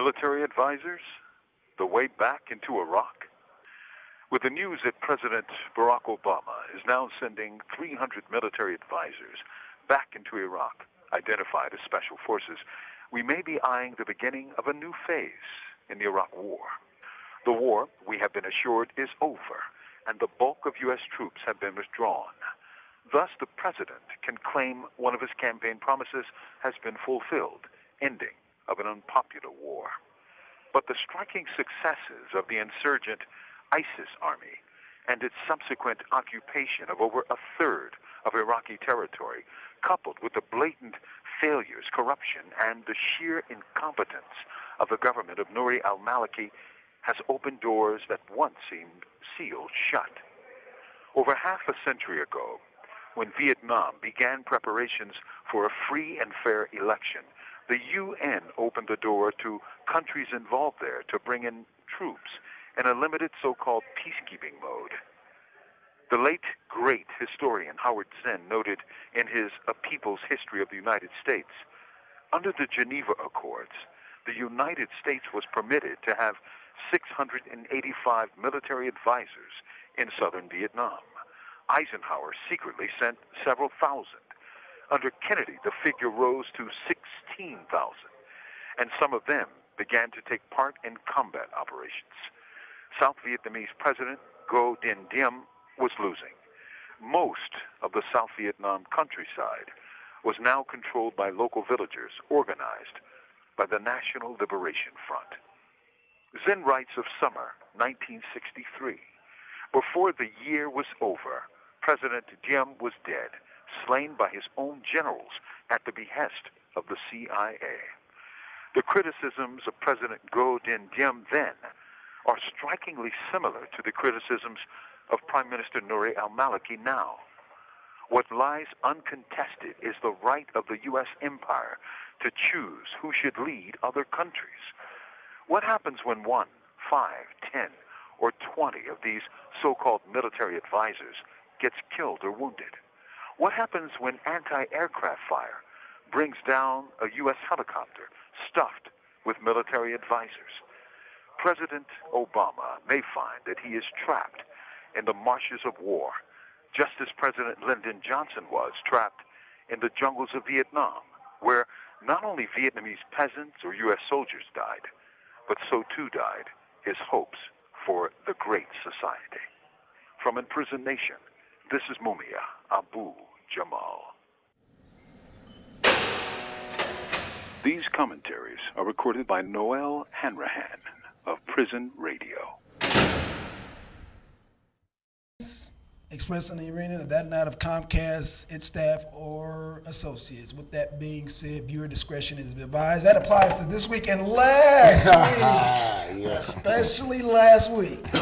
Military advisors? The way back into Iraq? With the news that President Barack Obama is now sending 300 military advisors back into Iraq, identified as special forces, we may be eyeing the beginning of a new phase in the Iraq War. The war, we have been assured, is over, and the bulk of U.S. troops have been withdrawn. Thus, the president can claim one of his campaign promises has been fulfilled, ending of an unpopular war. But the striking successes of the insurgent ISIS army and its subsequent occupation of over a third of Iraqi territory, coupled with the blatant failures, corruption, and the sheer incompetence of the government of Nouri al-Maliki has opened doors that once seemed sealed shut. Over half a century ago, when Vietnam began preparations for a free and fair election, the UN opened the door to countries involved there to bring in troops in a limited so-called peacekeeping mode. The late, great historian Howard Zinn noted in his A People's History of the United States, under the Geneva Accords, the United States was permitted to have 685 military advisors in southern Vietnam. Eisenhower secretly sent several thousand. Under Kennedy, the figure rose to 16,000, and some of them began to take part in combat operations. South Vietnamese President Ngo Dinh Diem was losing. Most of the South Vietnam countryside was now controlled by local villagers organized by the National Liberation Front. Zinn writes of summer 1963. Before the year was over, President Diem was dead, slain by his own generals at the behest of the CIA. The criticisms of President Ngo Dinh Diem then are strikingly similar to the criticisms of Prime Minister Nouri al-Maliki now. What lies uncontested is the right of the U.S. empire to choose who should lead other countries. What happens when one, five, ten, or twenty of these so-called military advisors gets killed or wounded? What happens when anti-aircraft fire brings down a U.S. helicopter stuffed with military advisors? President Obama may find that he is trapped in the marshes of war, just as President Lyndon Johnson was trapped in the jungles of Vietnam, where not only Vietnamese peasants or U.S. soldiers died, but so too died his hopes for the Great Society. From Imprisoned Nation, this is Mumia Abu Jamal. These commentaries are recorded by Noelle Hanrahan of Prison Radio. expressed on the arena that night of Comcast, its staff, or associates. With that being said, viewer discretion is advised. That applies to this week and last week, yeah. especially last week.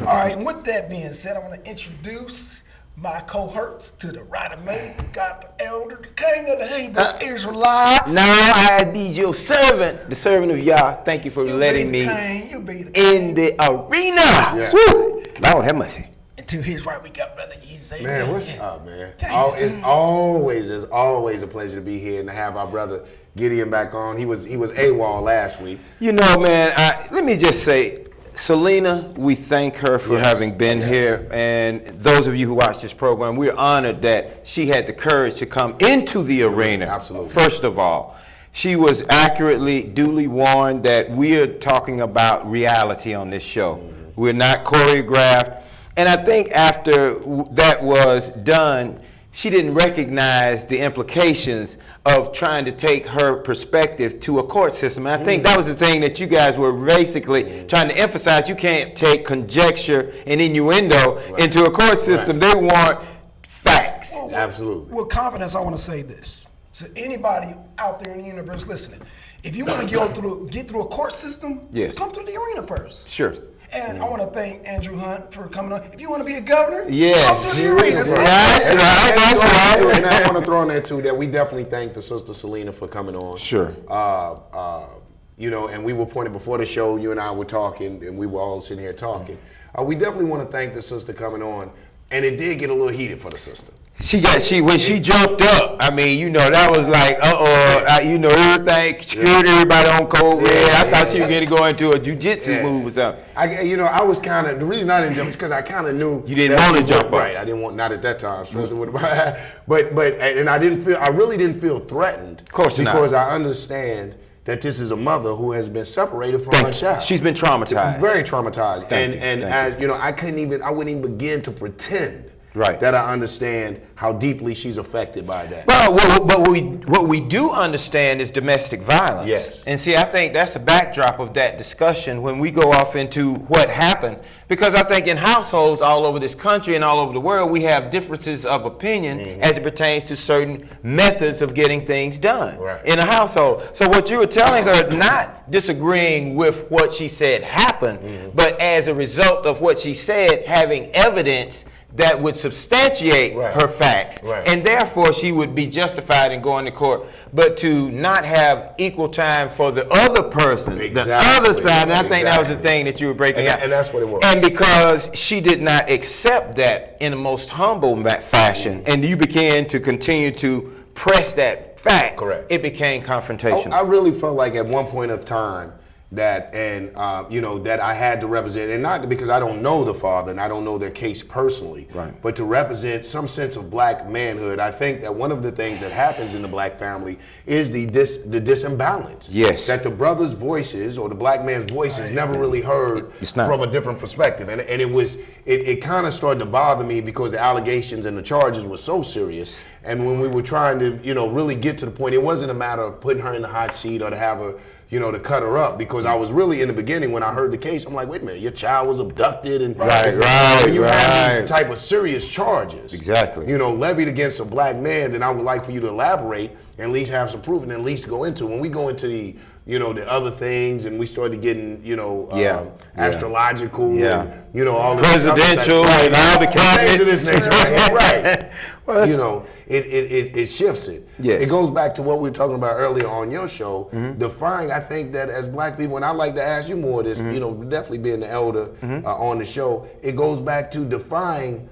All right, and with that being said, I want to introduce my cohorts to the right of me. got the elder, the king of the Hebrew uh, Israelites. Now I be your servant, the servant of Yah. Thank you for you letting me king, in the arena. Yeah. Woo! Lord have mercy to his right, we got brother Easy. Man, what's up, man? Oh, it's always, it's always a pleasure to be here and to have our brother Gideon back on. He was he was AWOL last week. You know, man. I, let me just say, Selena, we thank her for yes. having been yes. here. And those of you who watch this program, we're honored that she had the courage to come into the arena. Absolutely. First of all, she was accurately, duly warned that we are talking about reality on this show. Mm -hmm. We're not choreographed. And I think after that was done, she didn't recognize the implications of trying to take her perspective to a court system. And I think that was the thing that you guys were basically trying to emphasize. You can't take conjecture and innuendo right. into a court system. Right. They want facts. Well, Absolutely. With confidence, I want to say this to anybody out there in the universe listening. If you want to go through, get through a court system, yes. come through the arena first. Sure. And I want to thank Andrew Hunt for coming on. If you want to be a governor, yes. come to the arena. Right. That's right. And I want to throw in there too that we definitely thank the sister Selena for coming on. Sure. Uh, uh, you know, and we were pointed before the show. You and I were talking, and we were all sitting here talking. Uh, we definitely want to thank the sister coming on, and it did get a little heated for the sister. She got she when she jumped up. I mean, you know, that was like, uh oh, you know, everything secured everybody on cold red. Yeah, I thought she was going to go into a jujitsu move or something. I, you know, I was kind of the reason I didn't jump is because I kind of knew You didn't wanna jump wasn't up. Right, I didn't want not at that time, especially with but but and I didn't feel I really didn't feel threatened. Of course not. because I understand that this is a mother who has been separated from Thank her child. She's been traumatized. very traumatized, Thank and you, and thank as you know, I couldn't even I wouldn't even begin to pretend. Right. That I understand how deeply she's affected by that. Well, what, but we what we do understand is domestic violence. Yes. And see, I think that's a backdrop of that discussion when we go off into what happened, because I think in households all over this country and all over the world we have differences of opinion Mm-hmm. as it pertains to certain methods of getting things done Right. in a household. So what you were telling her, not disagreeing with what she said happened, Mm-hmm. but as a result of what she said, having evidence that would substantiate Right. her facts Right. and therefore she would be justified in going to court. But to not have equal time for the other person, the other side, and I think that was the thing that you were breaking And out. and that's what it was. And because she did not accept that in the most humble ma- fashion, and you began to continue to press that fact, Correct. it became confrontational. I, I really felt like at one point of time that, and uh, you know, that I had to represent, and not because I don't know the father and I don't know their case personally, Right. but to represent some sense of black manhood. I think that one of the things that happens in the black family is the dis, the disimbalance. Yes. That the brothers' voices or the black man's voice is never really heard It's not. from a different perspective, and and it was it, it kind of started to bother me because the allegations and the charges were so serious, and when we were trying to you know really get to the point, it wasn't a matter of putting her in the hot seat or to have her you know to cut her up because I was really in the beginning when I heard the case, I'm like, wait a minute, your child was abducted and Right, right, you have these type of serious charges, Exactly. you know, levied against a black man, then I would like for you to elaborate and at least have some proof and at least go into when we go into the you know the other things and we started getting you know Yeah, um, yeah. astrological Yeah. and, you know all Presidential type- and all the things of this nature right, right. Well, you know it, it, it, it shifts it. Yes. it goes back to what we were talking about earlier on your show. Mm-hmm. Defying I think that as black people and I'd like to ask you more of this mm-hmm. you know definitely being the elder mm-hmm. uh, on the show it goes back to defying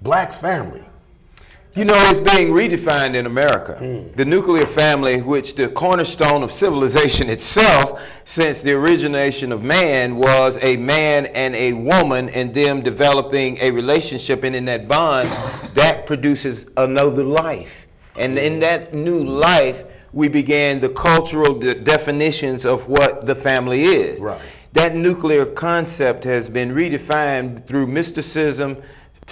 black family You know, it's being redefined in America. Hmm. The nuclear family, which the cornerstone of civilization itself, since the origination of man, was a man and a woman, and them developing a relationship, and in that bond, that produces another life. And in that new life, we began the cultural de- definitions of what the family is. Right. That nuclear concept has been redefined through mysticism,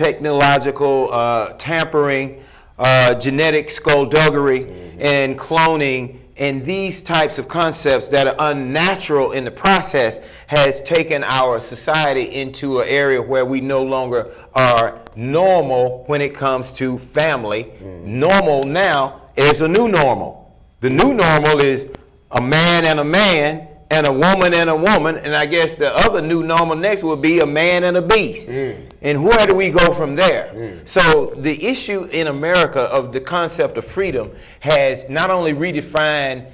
technological uh, tampering, uh, genetic skullduggery, and cloning. And these types of concepts that are unnatural in the process has taken our society into an area where we no longer are normal when it comes to family. Normal now is a new normal. The new normal is a man and a man and a woman and a woman, and I guess the other new normal next would be a man and a beast. Hmm. And where do we go from there? Hmm. So the issue in America of the concept of freedom has not only redefined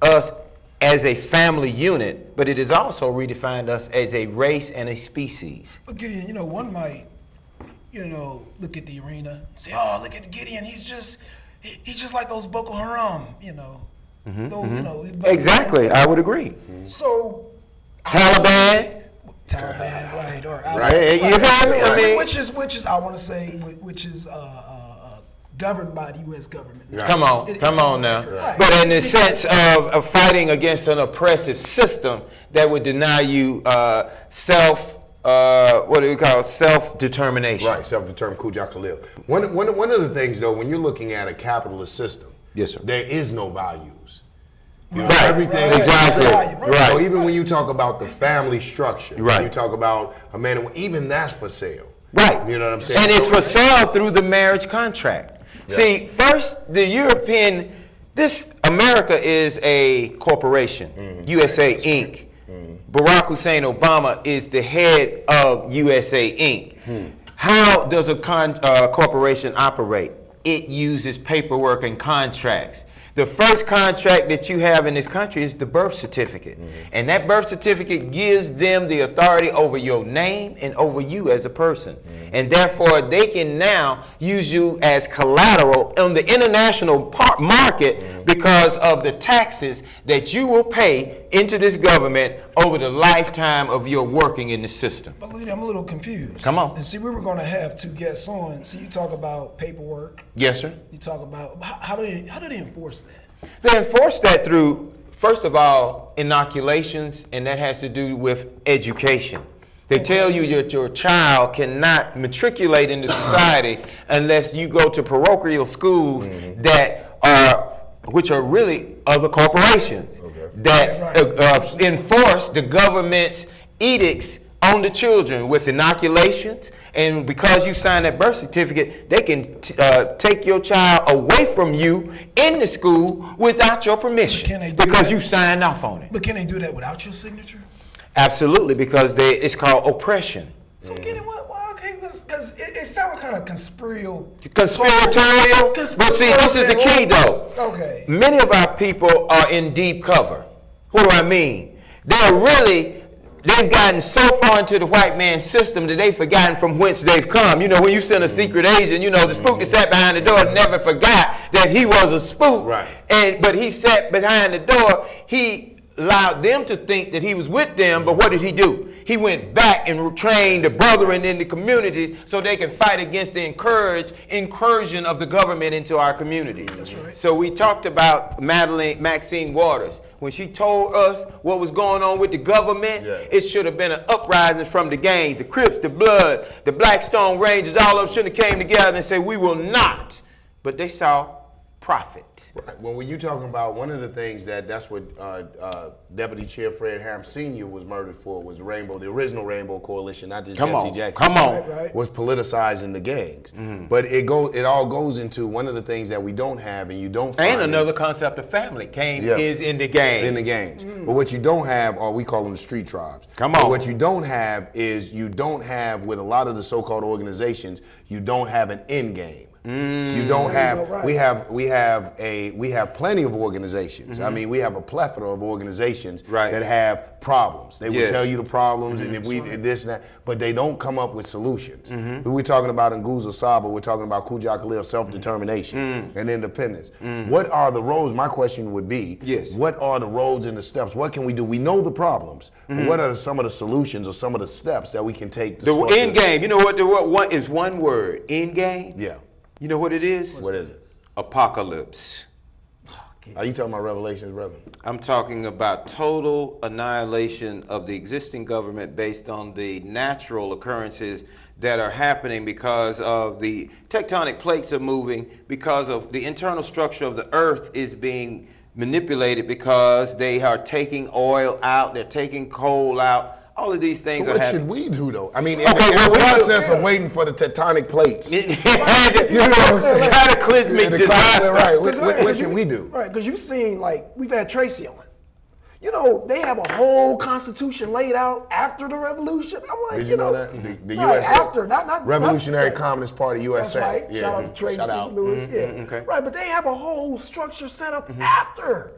us as a family unit, but it has also redefined us as a race and a species. But Gideon, you know, one might, you know, look at the arena, and say, "Oh, look at Gideon. He's just, he, he's just like those Boko Haram, you know." Those, you know, but- Exactly, I would agree. So, Taliban, Taliban, right? Or Right, you feel me? I mean- which is which is I want to say which is uh, uh, uh, governed by the U.S. government. Come on, It- come on now. Right. But in the sense of, of fighting against an oppressive system that would deny you uh, self, uh, what do we call it? self-determination. Right, self-determined Kujichagulia. One, one, one of the things, though, when you're looking at a capitalist system, Yes, sir. there is no values. You know, Right, everything right, exactly, right, right. So even when you talk about the family structure, Right. you talk about a man, and even that's for sale. Right. You know what I'm saying? And it's for sale through the marriage contract. See, first, the European, this America is a corporation, Mm-hmm. USA Inc. Barack Hussein Obama is the head of USA Inc. Hmm. How does a con, uh, corporation operate? It uses paperwork and contracts. The first contract that you have in this country is the birth certificate. Mm-hmm. And that birth certificate gives them the authority over your name and over you as a person. Mm-hmm. And therefore, they can now use you as collateral on the international par- market mm-hmm. because of the taxes that you will pay into this government over the lifetime of your working in the system. But Lady, I'm a little confused. Come on. And see, we were going to have two guests on. See, you talk about paperwork. Yes, sir. You talk about how, how do they how do they enforce that? They enforce that through, first of all, inoculations, and that has to do with education. They tell you that your child cannot matriculate into society unless you go to parochial schools that are, which are really other corporations that Right, right. uh, uh, enforce the government's edicts on the children with inoculations. And because you signed that birth certificate, they can t- uh, take your child away from you in the school without your permission Can they do because that? you signed off on it. But can they do that without your signature? Absolutely, because they, it's called oppression. So get it? What? Why? Okay, because it, it sounds kind of conspirial. Conspiratorial. But see, this is the key though. Okay. Many of our people are in deep cover. What do I mean? They're really, they've gotten so far into the white man's system that they've forgotten from whence they've come. You know, when you send a secret agent, you know, the spook that sat behind the door never forgot that he was a spook. Right. And but he sat behind the door. He allowed them to think that he was with them, but what did he do? He went back and trained the brethren in the communities so they can fight against the encourage, incursion of the government into our community. That's right. So we talked about Madeline Maxine Waters. When she told us what was going on with the government, Yeah. it should have been an uprising from the gangs, the Crips, the Blood, the Blackstone Rangers, all of them should have came together and said, we will not. But they saw profit. Right. Well, when you talking about one of the things that that's what uh, uh, Deputy Chair Fred Hampton Sr. was murdered for was the Rainbow, the original Rainbow Coalition, not just Come Jesse on, Jackson. come on. Right, right. Was politicizing the gangs, Mm-hmm. but it go it all goes into one of the things that we don't have, and you don't find And it another concept of family came Yeah. is in the game. in the gangs. But what you don't have, or we call them the street tribes. Come But on. what you don't have is you don't have with a lot of the so-called organizations, you don't have an end game. Mm. You don't have. go, right. We have. We have a. We have plenty of organizations. Mm-hmm. I mean, we have a plethora of organizations Right. that have problems. They will Yes. Mm-hmm. tell you the problems, and if we this and that, but they don't come up with solutions. Mm-hmm. We're talking about in Nguzo Saba, we're talking about Kujichagulia, self-determination Mm. and independence. What are the roads? My question would be, Yes. what are the roads and the steps? What can we do? We know the problems. Mm-hmm. But what are some of the solutions or some of the steps that we can take to The end game. You know what? The what one is one word. End game. Yeah. You know what it is? What is it? Apocalypse. Are you talking about Revelations, brother? I'm talking about total annihilation of the existing government based on the natural occurrences that are happening because of the tectonic plates are moving, because of the internal structure of the earth is being manipulated because they are taking oil out, they're taking coal out. All of these things So what happening. should we do though? I mean, in, Okay, the, in well, the we do- process of waiting for the tectonic plates. It has a You know what I'm saying? cataclysmic Yeah, disaster. climate, right. What, Cause, what, right, can you- we do? Right, because you've seen like we've had Tracy on. You know, they have a whole constitution laid out after the revolution. I'm like, Did you you know know, that? The, the right, USA. after, not not Revolutionary not, Communist Party That's USA. right. Yeah. Shout out mm-hmm. to Tracy Shout out. Lewis. Mm-hmm, yeah. Mm-hmm, okay. Right, but they have a whole structure set up Mm-hmm. after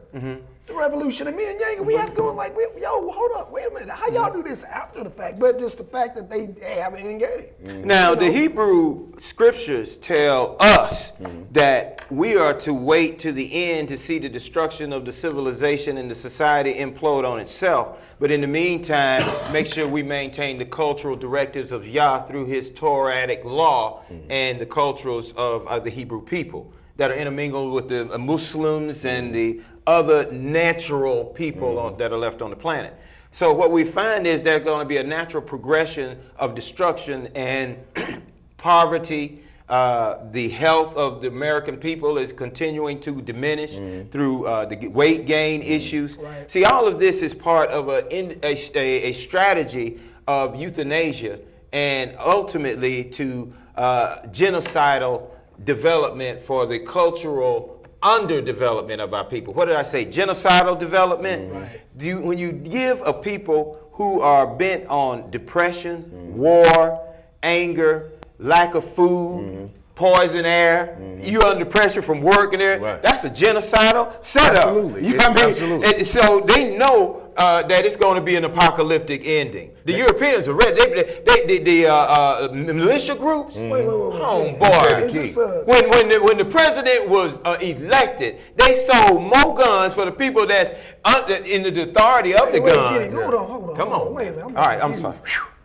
the revolution. And me and Yang, we had to go like, yo, hold up, wait a minute, how y'all do this after the fact? But just the fact that they, they have an end game. Mm-hmm. Now, the Hebrew scriptures tell us that we are to wait to the end to see the destruction of the civilization and the society implode on itself. But in the meantime, make sure we maintain the cultural directives of Yah through his Torahic law and the cultures of, of the Hebrew people that are intermingled with the Muslims and the other natural people on, that are left on the planet. So what we find is there's going to be a natural progression of destruction and poverty. Uh, the health of the American people is continuing to diminish through uh, the weight gain issues. Right. See, all of this is part of a, in, a, a, a strategy of euthanasia and ultimately to uh, genocidal development for the cultural underdevelopment of our people. What did I say? Genocidal development? Mm-hmm. Do you, when you give a people who are bent on depression, war, anger, lack of food, mm-hmm. Poison air, you're under pressure from working there. Mm-hmm. Right. That's a genocidal setup. Absolutely. You know what I mean? Absolutely. And so they know uh, that it's going to be an apocalyptic ending. The Europeans are ready. They, they, they, the uh, uh, militia groups, Wait, wait, wait, wait. oh boy. this When, when, the, when the president was uh, elected, they sold more guns for the people that's under, in the authority of the gun. Hold on, hold on. Come hold on. Wait a minute. I'm All right, I'm sorry.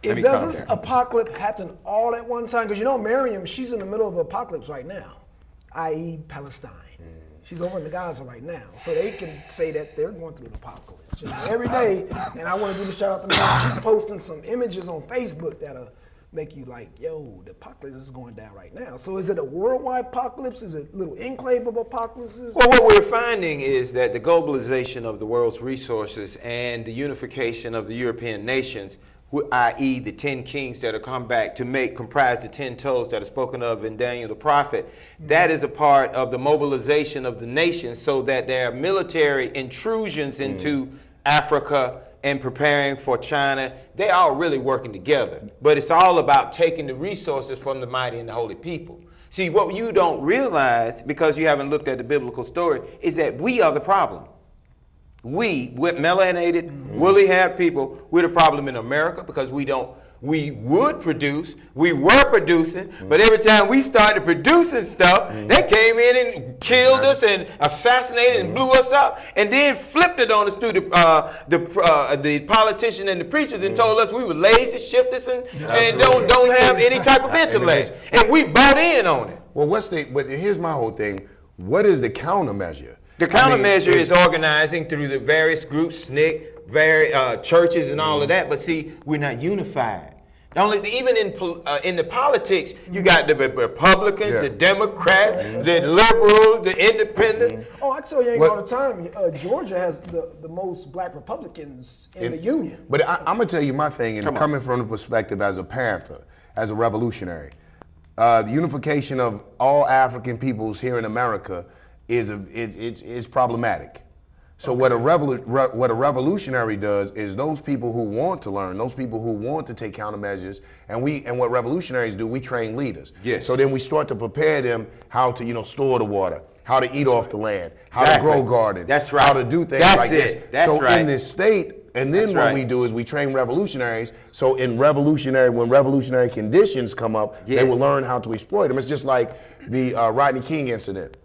It, does this apocalypse happen all at one time? Because you know, Miriam, she's in the middle of an apocalypse right now, i.e., Palestine. Mm. She's over in the Gaza right now, so they can say that they're going through an apocalypse you know, every day. And I want to give a shout out to Miriam. She's posting some images on Facebook that'll make you like, yo, the apocalypse is going down right now. So is it a worldwide apocalypse? Is it a little enclave of apocalypses? Well, what we're finding is that the globalization of the world's resources and the unification of the European nations, i.e., the ten kings that are come back to make comprise the ten toes that are spoken of in Daniel the prophet, mm-hmm. that is a part of the mobilization of the nations so that there are military intrusions mm. into Africa and preparing for China. They are really working together, but it's all about taking the resources from the mighty and the holy people. See, what you don't realize because you haven't looked at the biblical story is that we are the problem. We, with melanated, woolly haired people, we're the problem in America because we don't. We would produce, we were producing, but every time we started producing stuff, they came in and killed us and assassinated and blew us up, and then flipped it on us through the uh, the uh, the politicians and the preachers and told us we were lazy, shiftless, and, and don't don't have any type of intellect, and we bought in on it. Well, what's the? But here's my whole thing. What is the countermeasure? The I mean, countermeasure is organizing through the various groups, SNCC, very uh, churches, and all of that. But see, we're not unified. Only even in uh, in the politics, you got the Republicans, Yeah. the Democrats, the liberals, the independent. Oh, I tell you ain't all the time. Uh, Georgia has the, the most black Republicans in the union. But I, I'm gonna tell you my thing, and Come on. coming from the perspective as a Panther, as a revolutionary, uh, the unification of all African peoples here in America is a, it, it, it's problematic. So what a revolu- re- what a revolutionary does is those people who want to learn, those people who want to take countermeasures, and we and what revolutionaries do, we train leaders. Yes. So then we start to prepare them how to you know store the water, how to eat off the land, how Exactly. to grow gardens, That's right. how to do things That's like this. it. That's so right. in this state, and then That's what right. we do is we train revolutionaries. So in revolutionary, when revolutionary conditions come up, they will learn how to exploit them. It's just like the uh, Rodney King incident.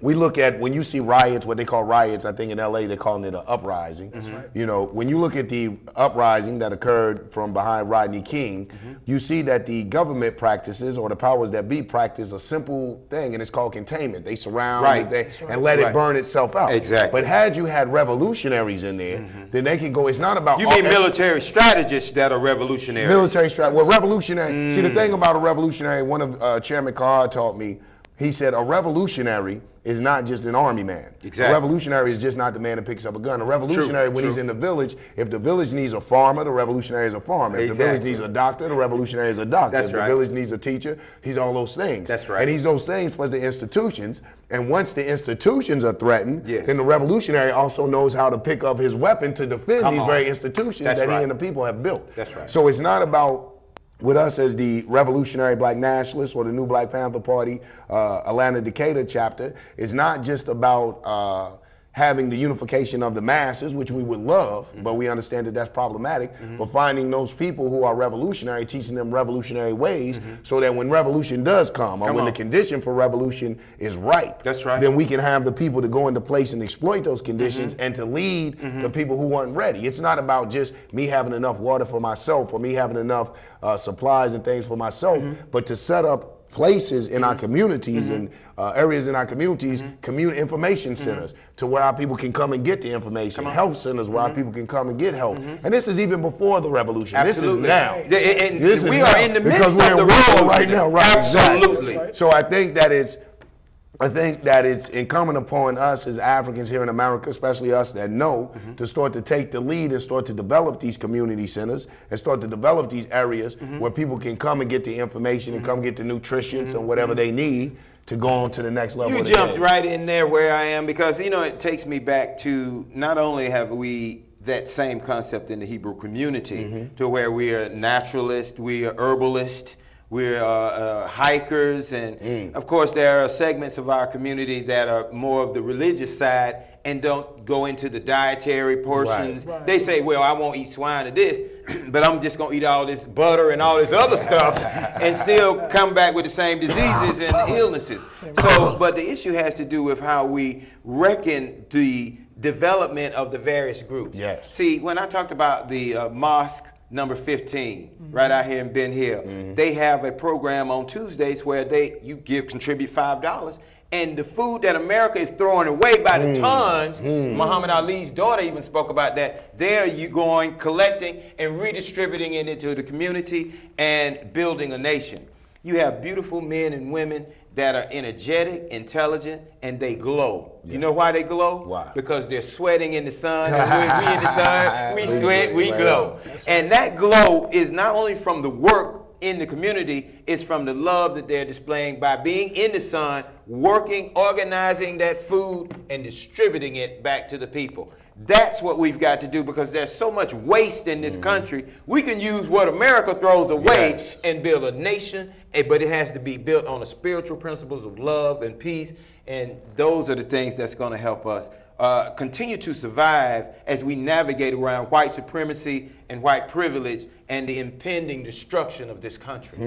We look at when you see riots, what they call riots. I think in L.A. they're calling it an uprising. You know, when you look at the uprising that occurred from behind Rodney King, Mm-hmm. you see that the government practices or the powers that be practice a simple thing, and it's called containment. They surround Right. they, and let Right. it burn itself out. Exactly. But had you had revolutionaries in there, then they can go. It's not about You all- mean military strategists that are revolutionary? military strat. Well, revolutionary. See, Mm. the thing about a revolutionary, one of uh, Chairman Carr taught me. He said a revolutionary is not just an army man. Exactly. A revolutionary is just not the man that picks up a gun. A revolutionary, when true. he's in the village, if the village needs a farmer, the revolutionary is a farmer. If the village needs a doctor, the revolutionary is a doctor. That's if right. the village needs a teacher, he's all those things. That's right. And he's those things for the institutions. And once the institutions are threatened, Yes. then the revolutionary also knows how to pick up his weapon to defend Come these on. very institutions That's that right. he and the people have built. That's right. So it's not about with us as the revolutionary black nationalists or the new Black Panther Party, uh, Atlanta Decatur chapter, it's not just about uh, having the unification of the masses, which we would love, Mm-hmm. but we understand that that's problematic. But finding those people who are revolutionary, teaching them revolutionary ways, so that when revolution does come, or Mm-hmm. Come when on. the condition for revolution is ripe, That's right. then we can have the people to go into place and exploit those conditions Mm-hmm. and to lead the people who weren't ready. It's not about just me having enough water for myself or me having enough uh, supplies and things for myself, Mm-hmm. but to set up places in our communities and uh, areas in our communities, Mm-hmm. community information centers, to where our people can come and get the information, health centers where our people can come and get help. And this is even before the revolution. Mm-hmm. Absolutely. This is now. And- and This is we are now, in the because midst we're of in the war revolution. right now. Right, Absolutely. exactly. So I think that it's I think that it's incumbent upon us as Africans here in America, especially us that know, Mm-hmm. to start to take the lead and start to develop these community centers and start to develop these areas Mm-hmm. where people can come and get the information and come get the nutrition and whatever they need to go on to the next level. You jumped right in there where I am because you know it takes me back to not only have we that same concept in the Hebrew community Mm-hmm. to where we are naturalist, we are herbalist, We're uh, uh, hikers, and of course, there are segments of our community that are more of the religious side and don't go into the dietary portions. Right. They say, "Well, I won't eat swine or this, but I'm just gonna eat all this butter and all this other stuff, and still come back with the same diseases and illnesses." So, but the issue has to do with how we reckon the development of the various groups. Yes. See, when I talked about the uh, mosque number 15 mm-hmm. right out here in Ben Hill, mm-hmm. they have a program on Tuesdays where they you give contribute five dollars. And the food that America is throwing away by the mm. tons, mm. Muhammad Ali's daughter even spoke about that. There you going, collecting and redistributing it into the community and building a nation. You have beautiful men and women that are energetic, intelligent, and they glow. You know why they glow? Why? Because they're sweating in the sun. we in the sun, we We sweat, we right glow. And that glow is not only from the work in the community, it's from the love that they're displaying by being in the sun, working, organizing that food, and distributing it back to the people. That's what we've got to do because there's so much waste in this country. We can use what America throws away Yes. and build a nation, eh, but it has to be built on the spiritual principles of love and peace. And those are the things that's going to help us uh, continue to survive as we navigate around white supremacy and white privilege and the impending destruction of this country.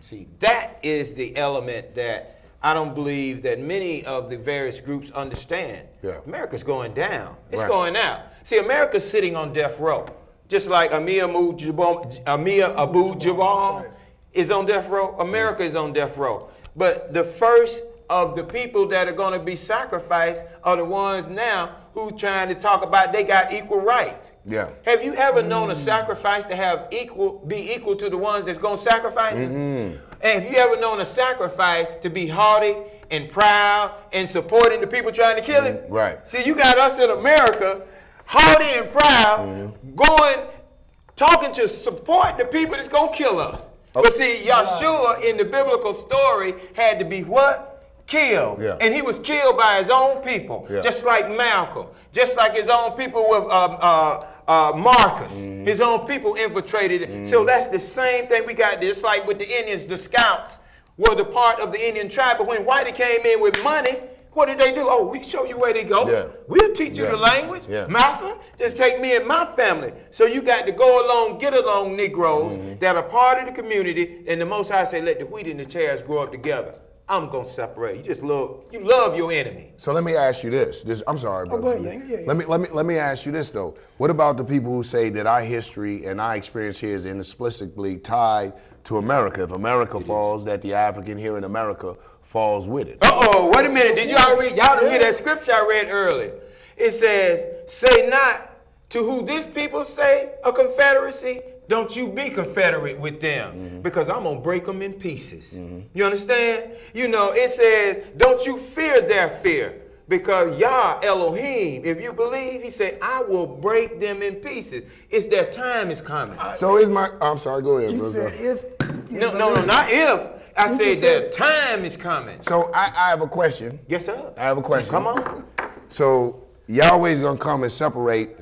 See, that is the element that I don't believe that many of the various groups understand. Yeah. America's going down. It's Right. going out. See, America's sitting on death row. Just like Amir Abu Amir is on death row, America is on death row. But the first of the people that are going to be sacrificed are the ones now who trying to talk about they got equal rights. Yeah. Have you ever known a sacrifice to have equal be equal to the ones that's going to sacrifice it? And have you ever known a sacrifice to be haughty and proud and supporting the people trying to kill him? right. See, you got us in America, haughty and proud, going, talking to support the people that's gonna kill us. But see, Yahshua in the biblical story had to be what? Killed. Yeah. And he was killed by his own people, Yeah. just like Malcolm, just like his own people with uh, uh, uh, Marcus. His own people infiltrated it. So that's the same thing we got. Just like with the Indians, the scouts were the part of the Indian tribe. But when Whitey came in with money, what did they do? Oh, we show you where they go. Yeah. We'll teach you Yeah. the language. Yeah. Master, just take me and my family. So you got to go along, get along Negroes Mm-hmm. that are part of the community. And the Most High say, let the wheat and the tares grow up together. I'm gonna separate. You just love, you love your enemy. So let me ask you this. This I'm sorry, brother. go ahead, yeah, yeah, yeah. Let me let me let me ask you this though. What about the people who say that our history and our experience here is inexplicably tied to America? If America falls, that the African here in America falls with it. Uh oh, wait a minute. Did y'all read y'all didn't hear that scripture I read earlier? It says, Say not to who this people say a confederacy, don't you be confederate with them, mm-hmm. because I'm gonna break them in pieces. Mm-hmm. You understand? You know, it says, Don't you fear their fear. Because Yah Elohim, if you believe, he said, I will break them in pieces. It's their time is coming. So is my I'm sorry, go ahead, You brother. said if. you No, no, no, not if. I You said just their said- time is coming. So I, I have a question. Yes, sir. I have a question. Come on. So Yahweh's gonna come and separate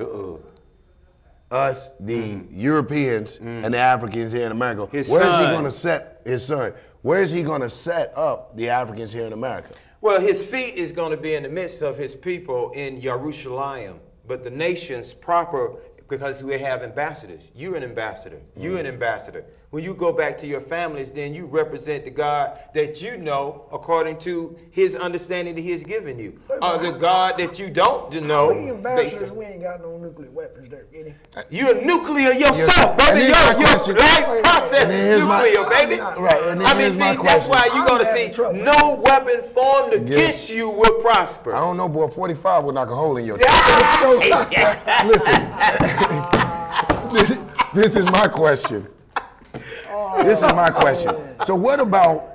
us, the mm-hmm. Europeans, mm. and the Africans here in America. His Where is he gonna set his son? Where is he gonna set up the Africans here in America? Well, his feet is going to be in the midst of his people in Jerusalem, but the nations proper, because we have ambassadors. You're an ambassador. You're an mm. ambassador. When you go back to your families, then you represent the God that you know according to his understanding that he has given you. Or uh, the God that you don't know. We ambassadors, we ain't got no nuclear weapons there, Kenny. You're nuclear yourself, And baby. here's Your, your life process is here's my- nuclear, baby. Right, I mean, see, that's why you're going to see trouble. no weapon formed against you will prosper. I don't know, boy. 45 will knock a hole in your. Yeah. Listen, this, this is my question. This is my question. So, what about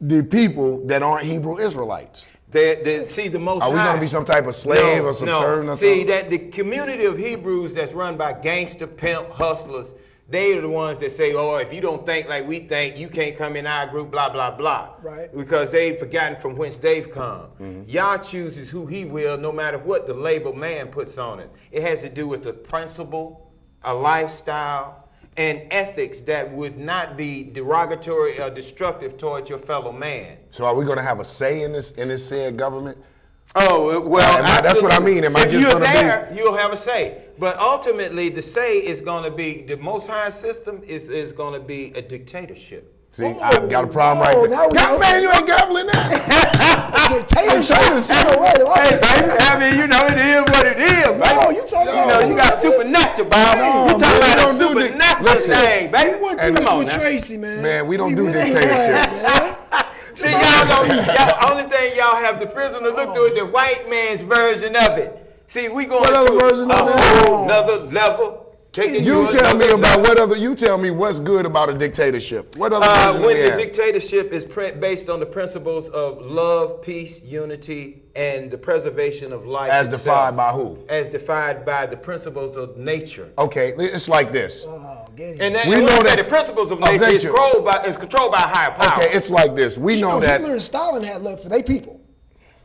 the people that aren't Hebrew Israelites? They, they, see the most. Are we High- gonna be some type of slave or subservient or See that the community of Hebrews that's run by gangster pimp hustlers. They are the ones that say, "Oh, if you don't think like we think, you can't come in our group." Blah blah blah. Right. Because they've forgotten from whence they've come. Mm-hmm. Yah chooses who He will, no matter what the label man puts on it. It has to do with the principle, a lifestyle, and ethics that would not be derogatory or destructive towards your fellow man. So are we going to have a say in this in this said government? Oh well, Am I- that's what I mean. Am I if just you're gonna be- there, you'll have a say. But ultimately, the say is going to be the most high system is is going to be a dictatorship. See, I got a problem Whoa, right oh, now there. God, man, you ain't gaveling that. Dictatorship. Dictatorship. Oh, wait, wait. Hey, baby, I mean, you know, it is what it is, baby. No, you talking You about know, you got supernatural, Bob. Hey, you talking man, about a don't do the- supernatural thing, baby. We went Hey, through this come on with now. Tracy, man. Man, we don't do went through dictatorship. that, man. See, y'all don't, y'all, only thing y'all have the prisoner look to is the white man's version of it. See, we going What other to version of it? another level. Taking You to tell me about what other. You tell me what's good about a dictatorship. What other Uh, version when the have? dictatorship is pre- based on the principles of love, peace, unity, and the preservation of life. As itself. defined by who? As defined by the principles of nature. Okay, it's like this. Oh, get it. And, that, We and know say that- the principles of of nature, is controlled by is controlled by a higher power. Okay, it's like this. We You know know, that. Hitler and Stalin had love for their people.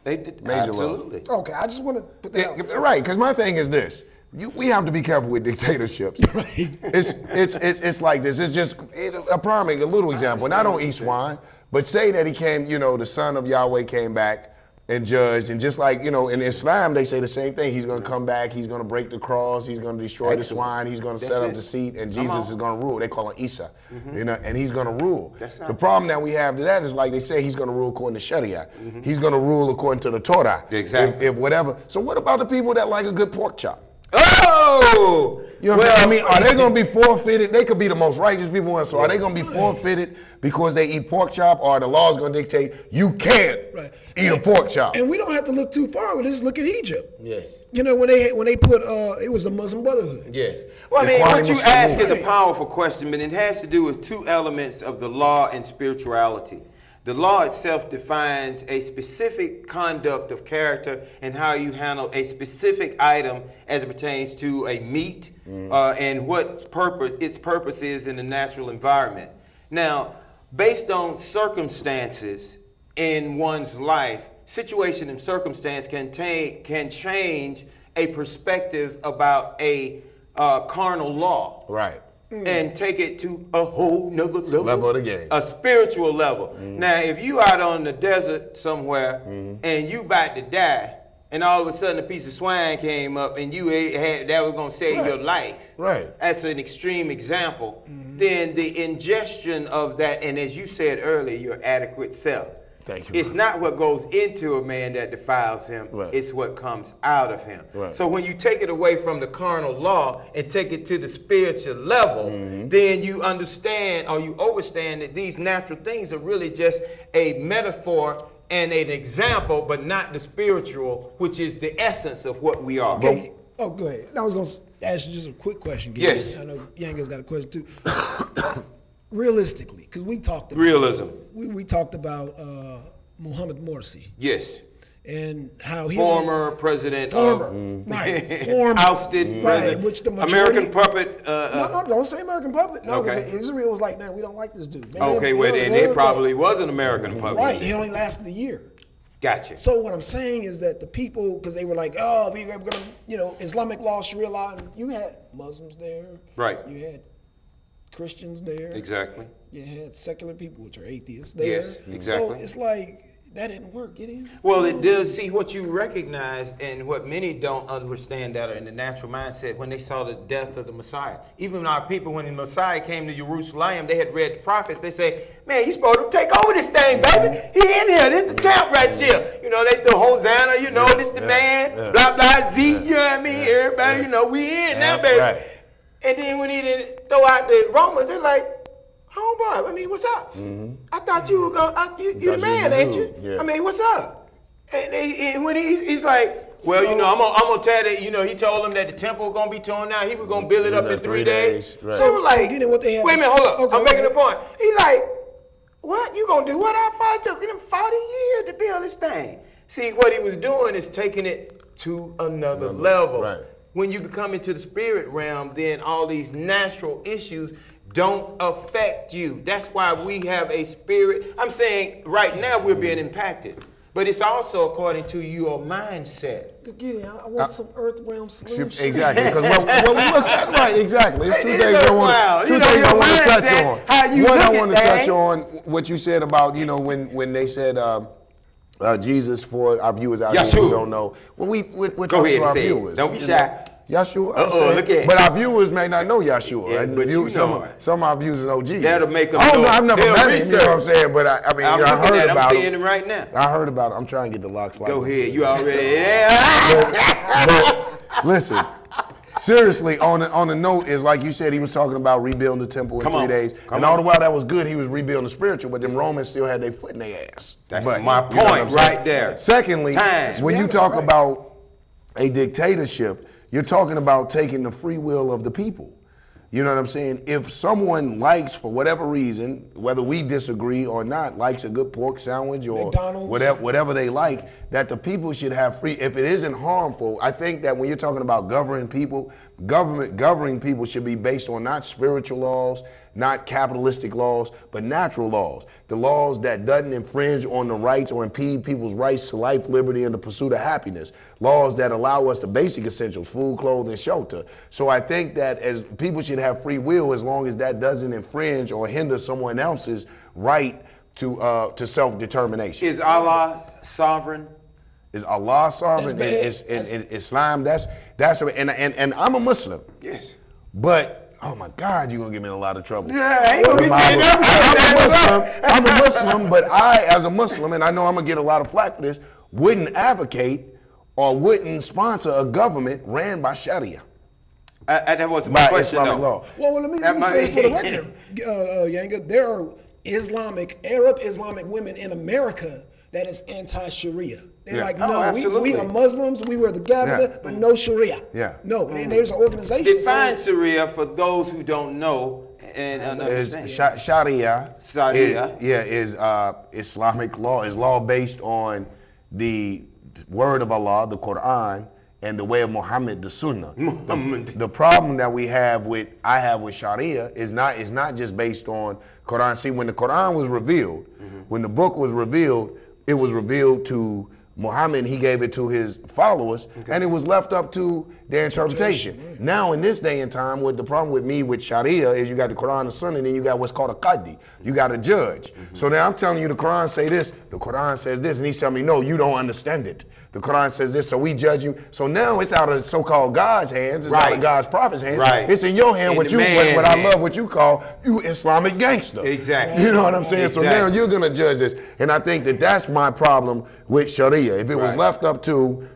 they did Major love. absolutely. Okay, I just want to put that Yeah, out. right, because my thing is this. You, we have to be careful with dictatorships. It's, it's, it's, it's like this. It's just it, a prime, a little example. And I don't eat swine, but say that he came, you know, the son of Yahweh came back and judged. And just like, you know, in Islam, they say the same thing. He's going to come back. He's going to break the cross. He's going to destroy the Excellent. swine. He's going to set up it. the seat. And Jesus is going to rule. They call him Isa. You know, and he's going to rule. The problem that we have to that is like they say he's going to rule according to Sharia. He's going to rule according to the Torah. Exactly. If, if whatever. So what about the people that like a good pork chop? Oh! You know what I mean? I mean, are they going to be forfeited? They could be the most righteous people. in- So are they going to be forfeited because they eat pork chop, or the law's going to dictate you can't Right. eat a pork chop? And we don't have to look too far. We just look at Egypt. Yes. You know when they when they put uh, it was the Muslim Brotherhood. Yes. Well, I mean, Equality what you ask is a powerful question, but it has to do with two elements of the law and spirituality. The law itself defines a specific conduct of character and how you handle a specific item as it pertains to a meat uh, and what purpose its purpose is in the natural environment. Now, based on circumstances in one's life, situation and circumstance can, can change a perspective about a uh, carnal law right. And take it to a whole nother level. Level of the game. A spiritual level. Mm-hmm. Now, if you out on the desert somewhere mm-hmm. and you about to die, and all of a sudden a piece of swine came up and you ate- had that was gonna save your life. Right. That's an extreme example. Mm-hmm. Then the ingestion of that, and as you said earlier, your adequate self. Thank you, It's brother. not what goes into a man that defiles him. Right. It's what comes out of him. Right. So when you take it away from the carnal law and take it to the spiritual level, Mm-hmm. then you understand or you understand that these natural things are really just a metaphor and an example, but not the spiritual, which is the essence of what we are. Okay. Oh, go ahead. I was gonna ask you just a quick question. Gary. Yes. I know Yanga's got a question too. Realistically, because we talked about Realism. we, we talked about uh, Muhammad Morsi Yes. and how he Former president former of right former ousted right, president. which the majority, American puppet. Uh, No, uh, no, don't say American puppet. No, because Okay. Israel was like, man, we don't like this dude. Maybe okay, well, and it probably was an American puppet. right. He only lasted a year. Gotcha. So what I'm saying is that the people, because they were like, oh, we- we're gonna, you know, Islamic law, Sharia law, and you had Muslims there, Right. You had Christians there, Exactly. You had secular people, which are atheists there. Yes, exactly. So it's like that didn't work. Get in. Well, it does see what you recognize and what many don't understand that are in the natural mindset when they saw the death of the Messiah. Even our people, when the Messiah came to Jerusalem, they had read the prophets. They say, "Man, you supposed to take over this thing, baby. He in here. This is the champ right here. You know, they throw Hosanna. You know, this the yeah, man. yeah. Blah blah Z. You know what I mean? Everybody, you know, we in now, baby. right. And then when he didn't throw out the Romans, they're like, homeboy, I mean, what's up? I thought you were going, to you, you the Mm-hmm. Thought you man, was ain't you? yeah. I mean, what's up? And, he- and when he, he's like, well, you know, I'm gonna, I'm gonna tell that, you know, he told him that the temple was gonna be torn down. He was gonna build it up in three, days. right. So like, getting what they had wait a minute, hold up. Okay, I'm making a point. He like, what? You gonna do what? I fought took him 40 years to build this thing. See, what he was doing is taking it to another level. right. When you become into the spirit realm, then all these natural issues don't affect you. That's why we have a spirit. I'm saying right now we're being impacted, but it's also according to your mindset. Get in. I want some earth realm See, solutions. Exactly, because what, what we look at right right, exactly. It's two It things I want. Two You know, things I want to touch on. how you One, I look at want to touch on what you said about you know when when they said. Um, uh, Jesus for our viewers out there Yeshua. who don't know. Well, we we're, we're Go talking to our say it. viewers. Don't be shy. know. Yeshua. Uh-oh, look at- But our viewers may not know Yeshua. Yeah, but view- you some, know it. some of our viewers know Jesus. That'll make 'em I don't know. know. I've never They'll met him. You know what I'm saying? But I, I mean, I'm you know, I heard at it. I'm about seeing him. him right now. I heard about it. I'm trying to get the locks. like Go ahead. You already. Yeah. but listen, seriously, on the, on the note is like you said, he was talking about rebuilding the temple in Come three on, days, come and all the while that was good, he was rebuilding the spiritual, but them Romans still had their foot in their ass. That's But, my you know point I'm right there. Secondly, Time. when you talk right. about a dictatorship, you're talking about taking the free will of the people. You know what I'm saying? If someone likes, for whatever reason, whether we disagree or not, likes a good pork sandwich or McDonald's. whatever, whatever they like, that the people should have free. If it isn't harmful, I think that when you're talking about governing people, government governing people should be based on not spiritual laws, not capitalistic laws, but natural laws. The laws that doesn't infringe on the rights or impede people's rights to life, liberty, and the pursuit of happiness. Laws that allow us the basic essentials, food, clothing, and shelter. So I think that as people should have free will as long as that doesn't infringe or hinder someone else's right to uh, to self-determination. Is Allah sovereign? Is Allah sovereign? That's Is, bad. is, is Islam? That's that's and and and I'm a Muslim. Yes. But oh my God, you're gonna get me in a lot of trouble. Yeah, I ain't gonna I'm, be saying a Muslim. I'm a Muslim, but I, as a Muslim, and I know I'm gonna get a lot of flack for this, wouldn't advocate or wouldn't sponsor a government ran by Sharia, Uh, uh, that was my by question. Islamic though. law. Well, well, let me, let me might- say this for the record, uh, uh, Yanga. There are Islamic, Arab Islamic women in America that is anti-Sharia. They're Yeah. like, Oh, no, we, we are Muslims. We wear the gabbard, Yeah. but no Sharia. Yeah. No, and there's an organization. Define saying- Sharia for those who don't know and Is understand. Sha- Sharia, Sharia. is- yeah, is uh, Islamic law. Is law based on the word of Allah, the Quran, and the way of Muhammad, the Sunnah. Muhammad. The, the problem that we have with I have with Sharia is not is not just based on Quran. See, when the Quran was revealed, when the book was revealed, it was revealed to Muhammad. He gave it to his followers, and it was left up to their interpretation. Now, in this day and time, what the problem with me with Sharia is you got the Quran and Sunnah, and then you got what's called a Qadi. You got a judge. Mm-hmm. So now I'm telling you, the Quran say this, the Quran says this, and he's telling me, no, you don't understand it. The Quran says this, so we judge you. So now it's out of so-called God's hands. It's out of God's prophet's hands. Right. It's in your hand. In what the you, what, man what I love, what you call you Islamic gangster. Exactly. You know what I'm saying? So now you're gonna judge this, and I think that that's my problem with Sharia. If it was Right. left up to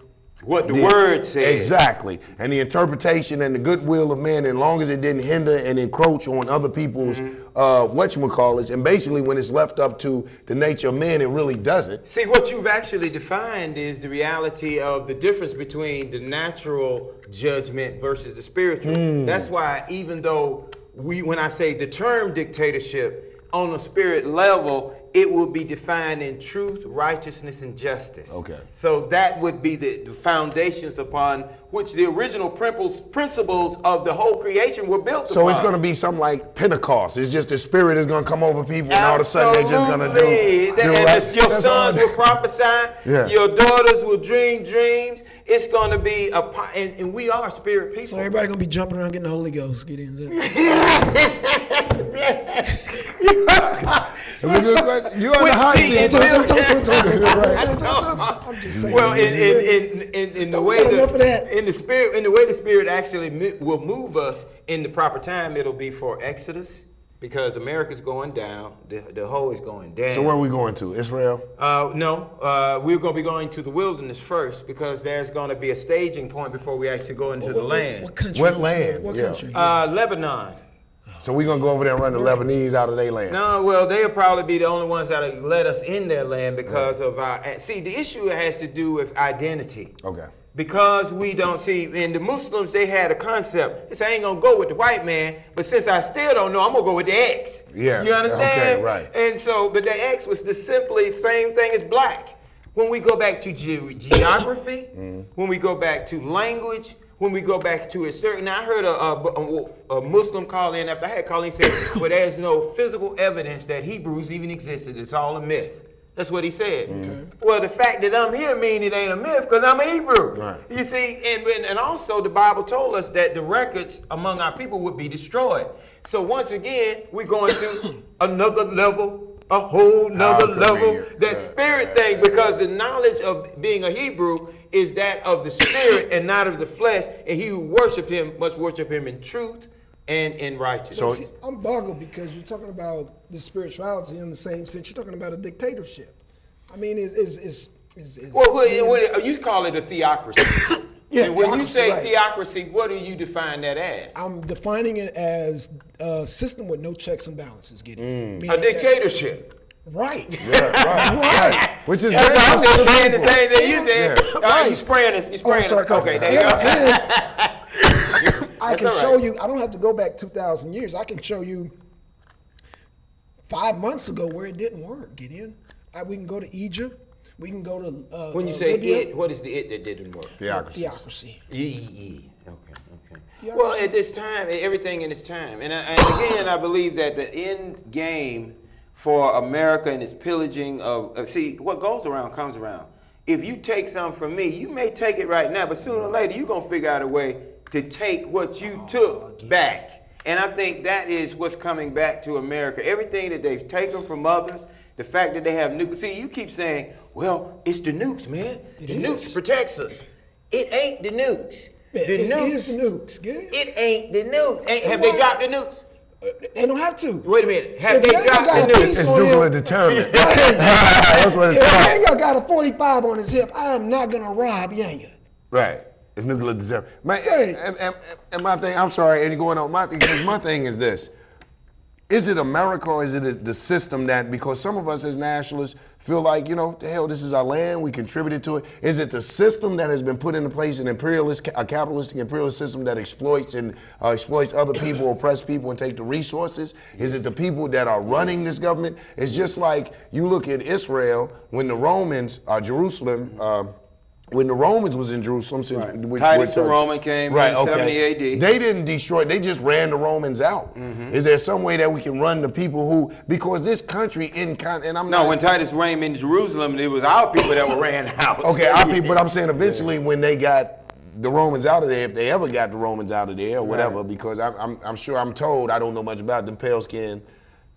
What the word says. Exactly. And the interpretation and the goodwill of men, as long as it didn't hinder and encroach on other people's Mm-hmm. Uh whatchamacallits, and basically when it's left up to the nature of man, it really doesn't. See, what you've actually defined is the reality of the difference between the natural judgment versus the spiritual. That's why, even though we, when I say the term dictatorship, on a spirit level, it will be defined in truth, righteousness, and justice. Okay. So that would be the, the foundations upon which the original principles principles of the whole creation were built So upon. it's gonna be something like Pentecost. It's just the spirit is gonna come over people, and all of a sudden they're just gonna do. Absolutely. do and right. your sons will prophesy. Yeah. Your daughters will dream dreams. It's going to be a po- and, and we are spirit people. So everybody gonna be jumping around getting the Holy Ghost. Get in. there. a good. You on the With hot seat. I'm just saying. well, in, in, in, in, in the way get enough of the, that. in the spirit, in the way the spirit actually will move us in the proper time, it'll be for Exodus because America's going down, the, the whole is going down. So where are we going to? Israel? Uh, no, uh, we're going to be going to the wilderness first because there's going to be a staging point before we actually go into the What, land. what country? What is this? land? What Yeah. country? Uh, Lebanon. So we're gonna go over there and run the Lebanese out of their land. No, well, they'll probably be the only ones that let us in their land because of our. See, the issue has to do with identity. Okay. Because we don't see, in the Muslims, they had a concept. They say, I ain't gonna go with the white man, but since I still don't know, I'm gonna go with the X. Yeah, You understand? okay, right. And so, but the X was the simply same thing as black. When we go back to ge- geography, Mm-hmm. when we go back to language, when we go back to history. Now, I heard a, a, a Muslim call in after I had called in said, well, there's no physical evidence that Hebrews even existed. It's all a myth. That's what he said. Mm. Well, the fact that I'm here means it ain't a myth because I'm a Hebrew. Right. You see, and, and also the Bible told us that the records among our people would be destroyed. So once again, we're going to another level, a whole nother level. That Yeah, spirit thing, because the knowledge of being a Hebrew is that of the spirit and not of the flesh. And he who worship him must worship him in truth and in righteousness. So- See, I'm boggled because you're talking about the spirituality in the same sense. You're talking about a dictatorship. I mean, is is is is. is Well, what, what, you call it a theocracy. Yeah, and when you say right. theocracy, what do you define that as? I'm defining it as a system with no checks and balances. Get it? a dictatorship. Right. Yeah, right. Right. Which is That's very I'm just saying the same thing you said. Yeah. Uh, Right. you spraying us. You Oh, spraying I'm sorry, us. Okay, there you go. And- and I That's can all right. show you. I don't have to go back 2,000 years. I can show you five months ago where it didn't work. Get in. Uh, we can go to Egypt. We can go to. Uh, When you uh, say Libya. it, what is the it that didn't work? Theocracy. theocracy. Yeah, yeah, yeah. Okay, okay. Theocracy. Well, at this time, everything in its time, and, I, and again, I believe that the end game for America and its pillaging of, of see, what goes around comes around. If you take something from me, you may take it right now, but sooner or later, you're gonna figure out a way to take what you took back. And I think that is what's coming back to America. Everything that they've taken from others, the fact that they have nukes. See, you keep saying, well, it's the nukes, man. It the is. nukes protects us. It ain't the nukes. It, The it nukes. is the nukes. Get it? It ain't the nukes. Ain't, have they What? dropped the nukes? Uh, They don't have to. Wait a minute. Have If they they dropped got the nukes? It's on nuclear him. determined. That's what it's If called. Yanga got a 45 on his hip, I am not gonna rob Yanga. Right. It's nuclear determined. My, Right. and, and, and my thing, I'm sorry, Eddie, going on. My thing, my thing is this. Is it America or is it the system that, because some of us as nationalists feel like, you know, the hell, this is our land, we contributed to it. Is it the system that has been put into place, an imperialist, a capitalistic imperialist system that exploits and uh, exploits other people, oppress people, and take the resources? Is it the people that are running this government? It's just like you look at Israel when the Romans, uh, Jerusalem, uh, when the Romans was in Jerusalem, since Right. with- Titus with, the uh, Roman came right, in okay. 70 AD. They didn't destroy; they just ran the Romans out. Mm-hmm. Is there some way that we can run the people who? Because this country in con, and I'm No, not, when Titus reigned in Jerusalem, it was our people that were ran out. okay, our people, but I'm saying eventually when they got the Romans out of there, if they ever got the Romans out of there or whatever, because I'm, I'm, I'm sure I'm told I don't know much about them pale skin.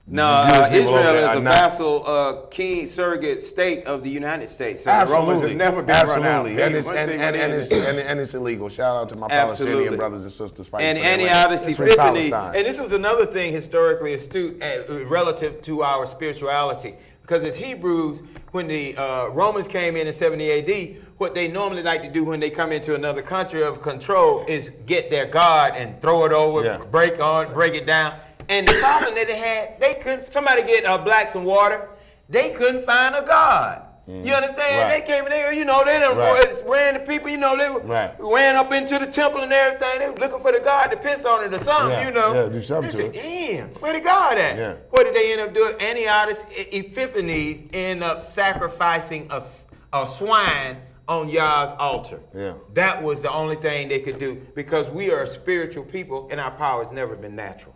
No, uh, Israel is a vassal uh, king surrogate state of the United States. So Absolutely, have never been absolutely, run out. and it's and, and, and it's and, it's illegal. Shout out to my Absolutely. Palestinian brothers and sisters fighting and for their. Antiochus It's Epiphanes. Palestine. And this was another thing historically astute uh, relative to our spirituality. Because as Hebrews, when the uh, Romans came in in 70 AD, what they normally like to do when they come into another country of control is get their God and throw it over, Yeah. break on, break it down. And the problem that they had, they couldn't. Somebody get uh, black some water, they couldn't find a God. You understand? Mm. Right. They came in there, you know, they done Right. ran the people, you know, they Right. ran up into the temple and everything. They were looking for the God to piss on it or something, Yeah, you know. yeah, do something They to said, it. Damn, where the God at? Yeah. What did they end up doing? Antiochus Epiphanes end up sacrificing a, a swine on Yah's altar. Yeah. That was the only thing they could do because we are spiritual people and our power has never been natural.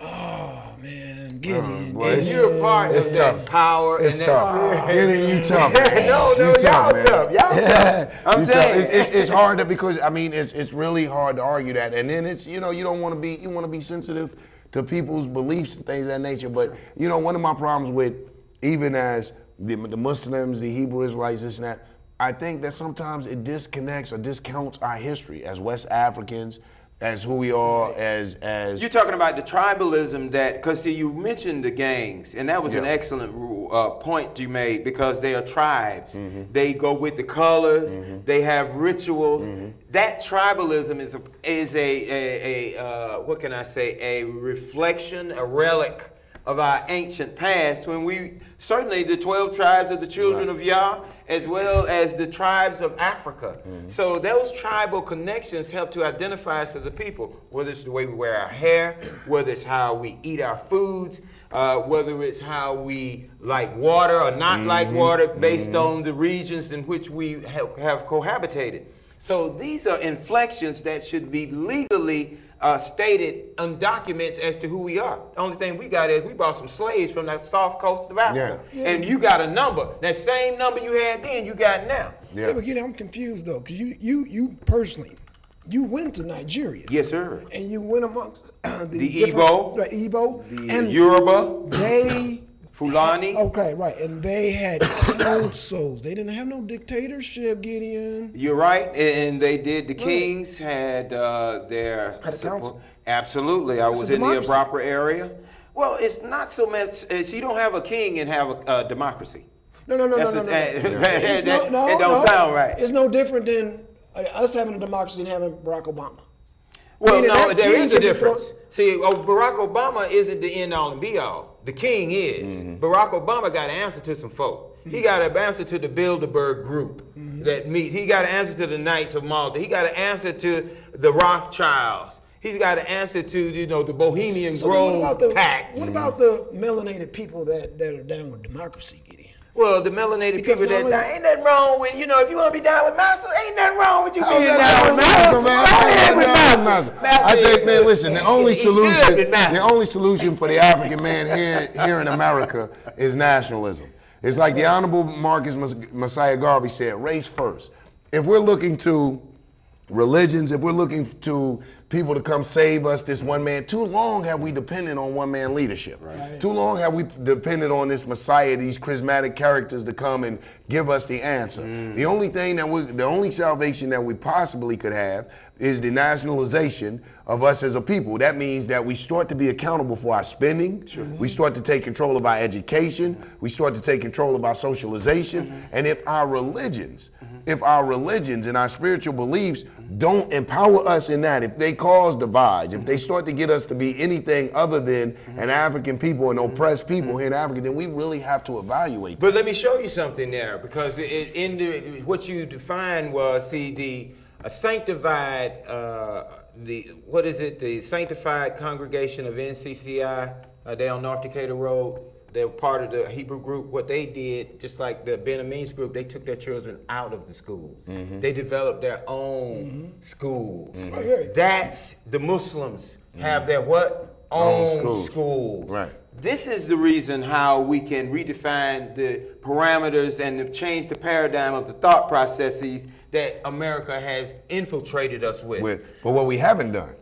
Oh man, get in. boy, get You're a part It's of tough. that power It's and that tough. spirit. Get it, you tough. man. no, no, You y'all man. tough. Y'all tough. I'm You saying. It's, it's, it's hard to because I mean it's it's really hard to argue that, and then it's you know you don't want to be you want to be sensitive to people's beliefs and things of that nature. But you know one of my problems with even as the, the Muslims, the Hebrew Israelites, this and that, I think that sometimes it disconnects or discounts our history as West Africans, as who we are, as as You're talking about the tribalism that, because see, you mentioned the gangs, and that was an Yeah. excellent uh, point you made because they are tribes. Mm-hmm. They go with the colors. They have rituals. Mm-hmm. That tribalism is a is a a, a uh, what can I say? A reflection, a relic of our ancient past. When we certainly the twelve tribes of the children Right. of Yah, as well as the tribes of Africa. Mm-hmm. So those tribal connections help to identify us as a people, whether it's the way we wear our hair, whether it's how we eat our foods, uh, whether it's how we like water or not mm-hmm. like water based mm-hmm. on the regions in which we have, have cohabitated. So these are inflections that should be legally uh, stated on documents as to who we are. The only thing we got is we brought some slaves from the soft coast of Africa. Yeah. And you got a number. That same number you had then, you got now. Yeah, Yeah. but you know, I'm confused though, because you, you, you personally, you went to Nigeria. Yes, sir. And you went amongst the, The different- Igbo, right, Igbo, The and Yoruba, they. Fulani. Okay, right, and they had councils. They didn't have no dictatorship, Gideon. You're right, and they did. The Kings had uh, their Had a council. Absolutely, I It's was a in the. Abropra area. Well, it's not so much. As you don't have a king and have a uh, democracy. No, no, no, That's no, no, a- no. It's that- no, no, it don't no. sound right. It's no different than uh, us having a democracy and having Barack Obama. Well, Meaning no, that there is a difference. See, oh, Barack Obama isn't the end all and be all. The king is. Mm-hmm. Barack Obama got to answer to some folk. He got an answer to the Bilderberg group Mm-hmm. that meets. He got an answer to the Knights of Malta. He got an answer to the Rothschilds. He's got an answer to you know the Bohemian So Grove what about the Pact. what about the melanated people that, that are down with democracy? Well, the melanated Because people that not only- ain't nothing wrong with you know if you want to be down with Massa, ain't nothing wrong with you oh, being down with down Massa. I think, man, listen, the only he- he good solution, the only solution for the African man here, here in America is nationalism. It's like the Honorable Marcus Mosiah Garvey said, race first. If we're looking to religions, if we're looking to people to come save us, this one man, too long have we depended on one man leadership. Too long have we depended on this Messiah, these charismatic characters to come and give us the answer. Mm. The only thing that we, the only salvation that we possibly could have is the nationalization of us as a people. That means that we start to be accountable for our spending. We start to take control of our education. We start to take control of our socialization. Mm-hmm. And if our religions, if our religions and our spiritual beliefs don't empower us in that, if they cause divides, if they start to get us to be anything other than an African people, an oppressed people here in Africa, then we really have to evaluate. But let me show you something there, because it, in the, what you defined was see the a sanctified uh, the what is it the sanctified congregation of NCCI uh, on North Decatur Road. They're part of the Hebrew group. What they did, just like the Benin group, they took their children out of the schools. Mm-hmm. They developed their own mm-hmm. schools. Oh, right. That's the Muslims mm-hmm. have their what own, Own schools. schools. Right. This is the reason how we can redefine the parameters and change the paradigm of the thought processes that America has infiltrated us with. with. But what we haven't done,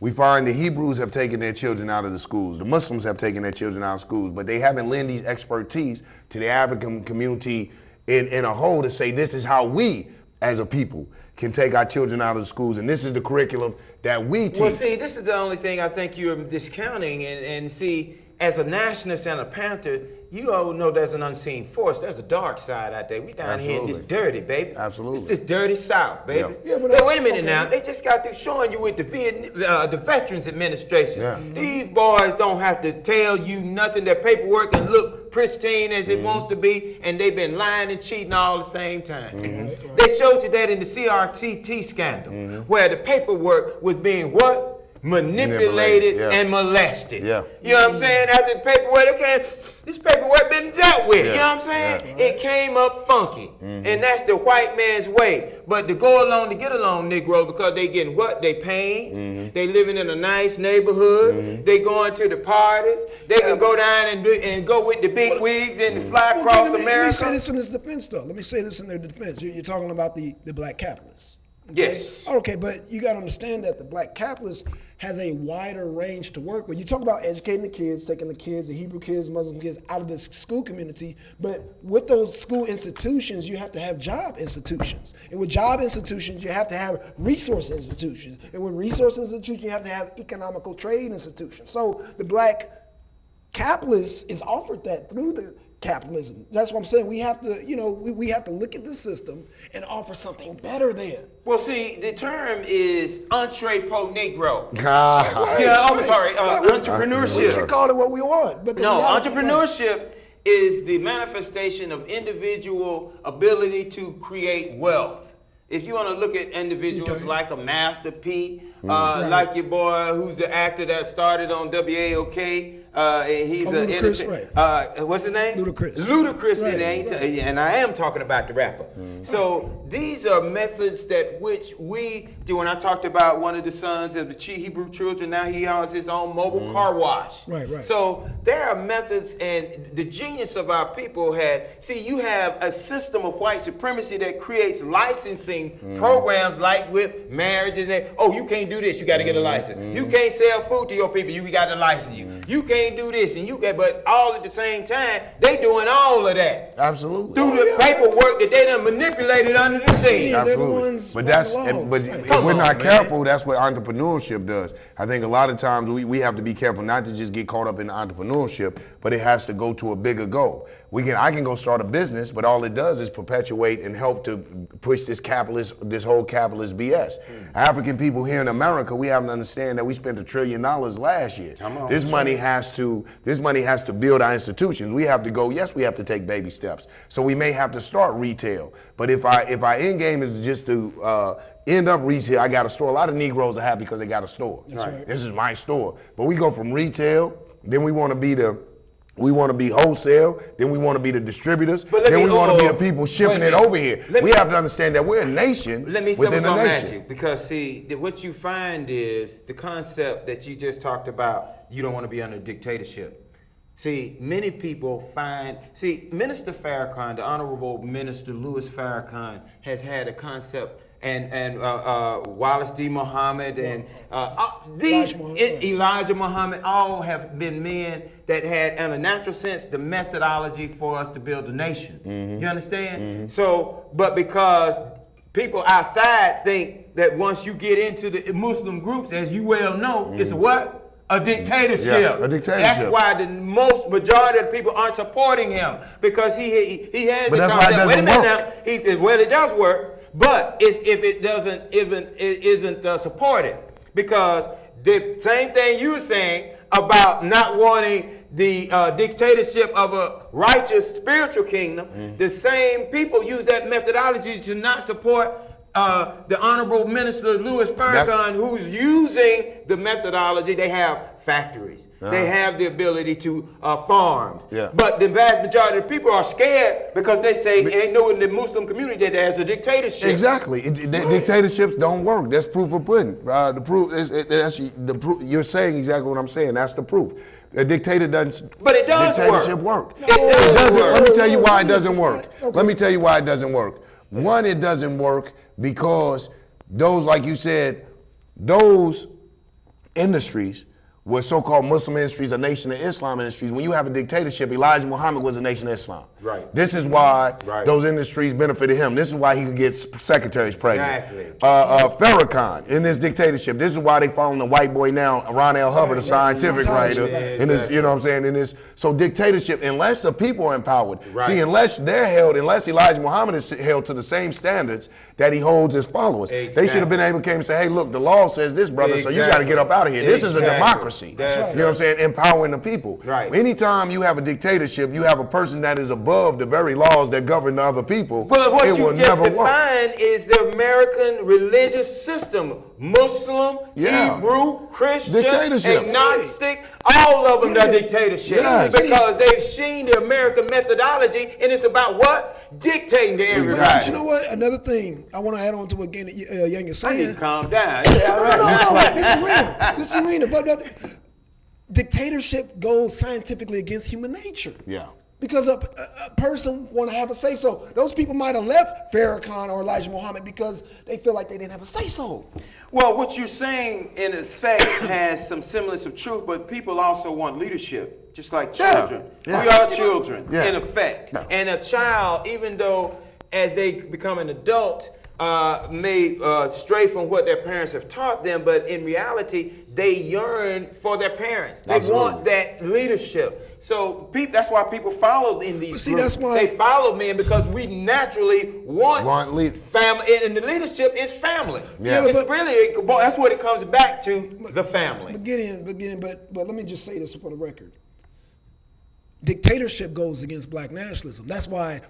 we find the Hebrews have taken their children out of the schools. The Muslims have taken their children out of schools, but they haven't lent these expertise to the African community in, in a whole to say this is how we as a people can take our children out of the schools and this is the curriculum that we teach. Well, see, this is the only thing I think you're discounting. And, and see, as a nationalist and a Panther, you all know there's an unseen force. There's a dark side out there. We down here in this dirty, baby. Absolutely. It's this dirty South, baby. Yeah. Yeah, but Hey, wait a minute okay. now. They just got through showing you with the Vietnam, uh, the Veterans Administration. Yeah. These boys don't have to tell you nothing. Their paperwork can look pristine as it Mm-hmm. wants to be, and they've been lying and cheating all the same time. Mm-hmm. They showed you that in the CRCT scandal, where the paperwork was being what? Manipulated Manipulated, yeah. and molested. Yeah. You know what I'm saying? After the paperwork, it came, this paperwork been dealt with. You know what I'm saying? yeah. It came up funky. Mm-hmm. And that's the white man's way. But to go along to get along, Negro, because they getting what? They paying. Mm-hmm. They living in a nice neighborhood. Mm-hmm. They going to the parties. They can go down and do, and go with the big wigs and fly Well, across let, me, let me America. say this in his defense, though. Let me say this in their defense. You're, you're talking about the, the black capitalists. Yes. Okay, but you got to understand that the black capitalist has a wider range to work with. You talk about educating the kids, taking the kids, the Hebrew kids, Muslim kids out of the school community, but with those school institutions, you have to have job institutions. And with job institutions, you have to have resource institutions. And with resource institutions, you have to have economical trade institutions. So the black capitalist is offered that through the capitalism. That's what I'm saying. We have to, you know, we, we have to look at the system and offer something better than. Well, see, the term is entrepreneur negro. Ah. Yeah, I'm sorry, uh, Right, we- We entrepreneurship. can call it what we want, but the No, entrepreneurship is the manifestation of individual ability to create wealth. If you want to look at individuals Okay. like a Master P, uh, Right. like your boy who's the actor that started on WAOK, Uh, he's Oh, a Ludacris, entertain- right. uh, what's his name? Ludacris. Ludacris, Right, it ain't, right. and I am talking about the rapper. Mm-hmm. So these are methods that which we. When I talked about one of the sons of the Chi Hebrew children, now he has his own mobile car wash. Mm-hmm. Right, right. So there are methods, and the genius of our people had. See, you have a system of white supremacy that creates licensing Mm-hmm. programs like with marriages. And oh, you can't do this. You got to get a license. You Mm-hmm. can't sell food to your people. You got to license you. You can't do this, and you get. But all at the same time, they doing all of that Absolutely. through the yeah. paperwork that they done manipulated under the scene. Yeah, they're the Absolutely. ones but that's the and- laws. but Right. If we're on, not man. careful, that's what entrepreneurship does. I think a lot of times we, we have to be careful not to just get caught up in entrepreneurship, but it has to go to a bigger goal. We can I can go start a business, but all it does is perpetuate and help to push this capitalist this whole capitalist BS. Hmm. African people here in America, we have to understand that we spent a trillion dollars last year. Come on. This money has to this money has to build our institutions. We have to go. Yes, we have to take baby steps. So we may have to start retail. But if I if our end game is just to uh, end up retail, I got a store. A lot of Negroes are happy because they got a store. right. This is my store. But we go from retail, then we want to be the we want to be wholesale, then we want to be the distributors, But then me- we want to be oh, the people shipping it over here. We me- have to understand that we're a nation Let me within a nation. you because see, what you find is the concept that you just talked about. You don't want to be under dictatorship. See, many people find. See, Minister Farrakhan, the Honorable Minister Louis Farrakhan, has had a concept. And and uh, uh, Wallace D. Muhammad and uh, uh, these Elijah Muhammad, Elijah Muhammad all have been men that had, in a natural sense, the methodology for us to build a nation. Mm-hmm. You understand? So, but because people outside think that once you get into the Muslim groups, as you well know, it's a what? A dictatorship. Mm-hmm. Yeah, a dictatorship. That's why the most majority of people aren't supporting him because he he, he has But the that's why it concept. Wait a minute work. now. He, well, it does work, but it's if it doesn't even it isn't uh, supported because the same thing you were saying about not wanting the uh, dictatorship of a righteous spiritual kingdom. Mm. The same people use that methodology to not support. Uh, the Honorable Minister Louis Farrakhan, who's using the methodology, they have factories. They have the ability to uh, farms. Yeah. But the vast majority of people are scared because they say they know in the Muslim community that there's a dictatorship. Exactly. It- it- Dictatorships don't work. That's proof of pudding. Uh, the proof is it, that's the proof. You're saying exactly what I'm saying. That's the proof. A dictator doesn't. But it does dictatorship work. work. It does doesn't. work. Let me tell you why it doesn't work. Okay. Let me tell you why it doesn't work. One, it doesn't work because those, like you said, those industries were so-called Muslim industries, a nation of Islam industries. When you have a dictatorship, Elijah Muhammad was a nation of Islam. Right. This is why Right. those industries benefited him. This is why he could get secretaries pregnant. Exactly. Uh, uh, Farrakhan in this dictatorship. This is why they following the white boy now, Ron L. Hubbard, a Right, scientific writer. right. In this, you know what I'm saying? In this, so dictatorship, unless the people are empowered. Right. See, unless they're held, unless Elijah Muhammad is held to the same standards that he holds his followers, they should have been able to came and say, hey, look, the law says this, brother, so you got to get up out of here. This is a Exactly. Democracy. That's you right. know what I'm saying? Empowering the people. Right. Anytime you have a dictatorship, you have a person that is above the very laws that govern the other people. But what it you will just never work. defined is the American religious system. Muslim, Yeah. Hebrew, Christian, agnostic, all of them are dictatorships. Yes. Because they've seen the American methodology and it's about what? Dictating to everybody. But you know what? Another thing I want to add on to what again, uh, Young is I need saying. to calm down. Yeah, No, right. no, no, no. This is real. This is real. But, but dictatorship goes scientifically against human nature. Yeah. Because a, a, person want to have a say so. Those people might have left Farrakhan or Elijah Muhammad because they feel like they didn't have a say so. Well, what you're saying in effect has some semblance of truth, but people also want leadership, just like children. Yeah. We are children, Yeah. in effect. Yeah. And a child, even though as they become an adult, uh, may uh, stray from what their parents have taught them, but in reality, they yearn for their parents. They Absolutely. want that leadership. So people, that's why people follow in these But see, groups. that's why- they follow men because we naturally want, Want lead- family, and the leadership is family. Yeah. It's but- really that's what it comes back to the family. But get in, but get in, but but let me just say this for the record. Dictatorship goes against black nationalism. That's why